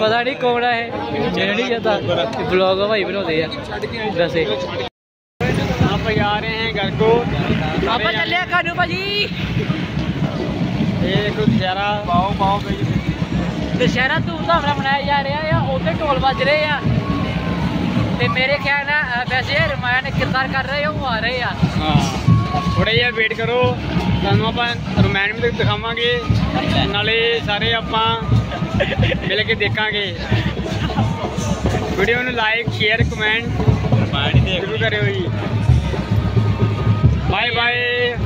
ਪਤਾ ਨਹੀਂ ਕੌਣ ਆ ਇਹ ਜਿਹੜੀ ਜਦਾ ਵਲੌਗ ਭਾਈ ਬਣਾਉਂਦੇ ਆ ਵੈਸੇ ਆਪ ਜਾ ਰਹੇ ਹਾਂ ਘਰ ਕੋ ਆਪਾਂ ਚੱਲਿਆ ਕਾਨੂੰ ਭਾਜੀ ਇਹ ਕੁਝ ਯਾਰਾ ਪਾਓ ਪਾਓ ਭਾਈ ਦੁਸ਼ਹਿਰਾ ਧੂਮਧਾਮ ਨਾਲ ਮਨਾਇਆ ਜਾ ਰਿਹਾ ਆ ਉੱਥੇ ਢੋਲ ਵੱਜ ਰਹੇ ਆ। ਤੇ ਮੇਰੇ ਖਿਆਲ ਨਾਲ ਵੈਸੇ ਰਮਾਇਣ ਕਿਰਦਾਰ ਕਰ ਰਹੇ ਆ, ਉਹ ਆ ਰਹੇ ਆ। ਹਾਂ ਥੋੜਾ ਜਿਹਾ ਵੇਟ ਕਰੋ ਤੁਹਾਨੂੰ ਆਪਾਂ ਰੋਮਾਨ ਵੀ ਦਿਖਾਵਾਂਗੇ ਨਾਲੇ ਸਾਰੇ ਆਪਾਂ ਮਿਲ ਕੇ ਦੇਖਾਂਗੇ। ਵੀਡੀਓ ਨੂੰ ਲਾਈਕ ਸ਼ੇਅਰ ਕਮੈਂਟ ਜ਼ਰੂਰ ਕਰਿਓ ਜੀ। Bye bye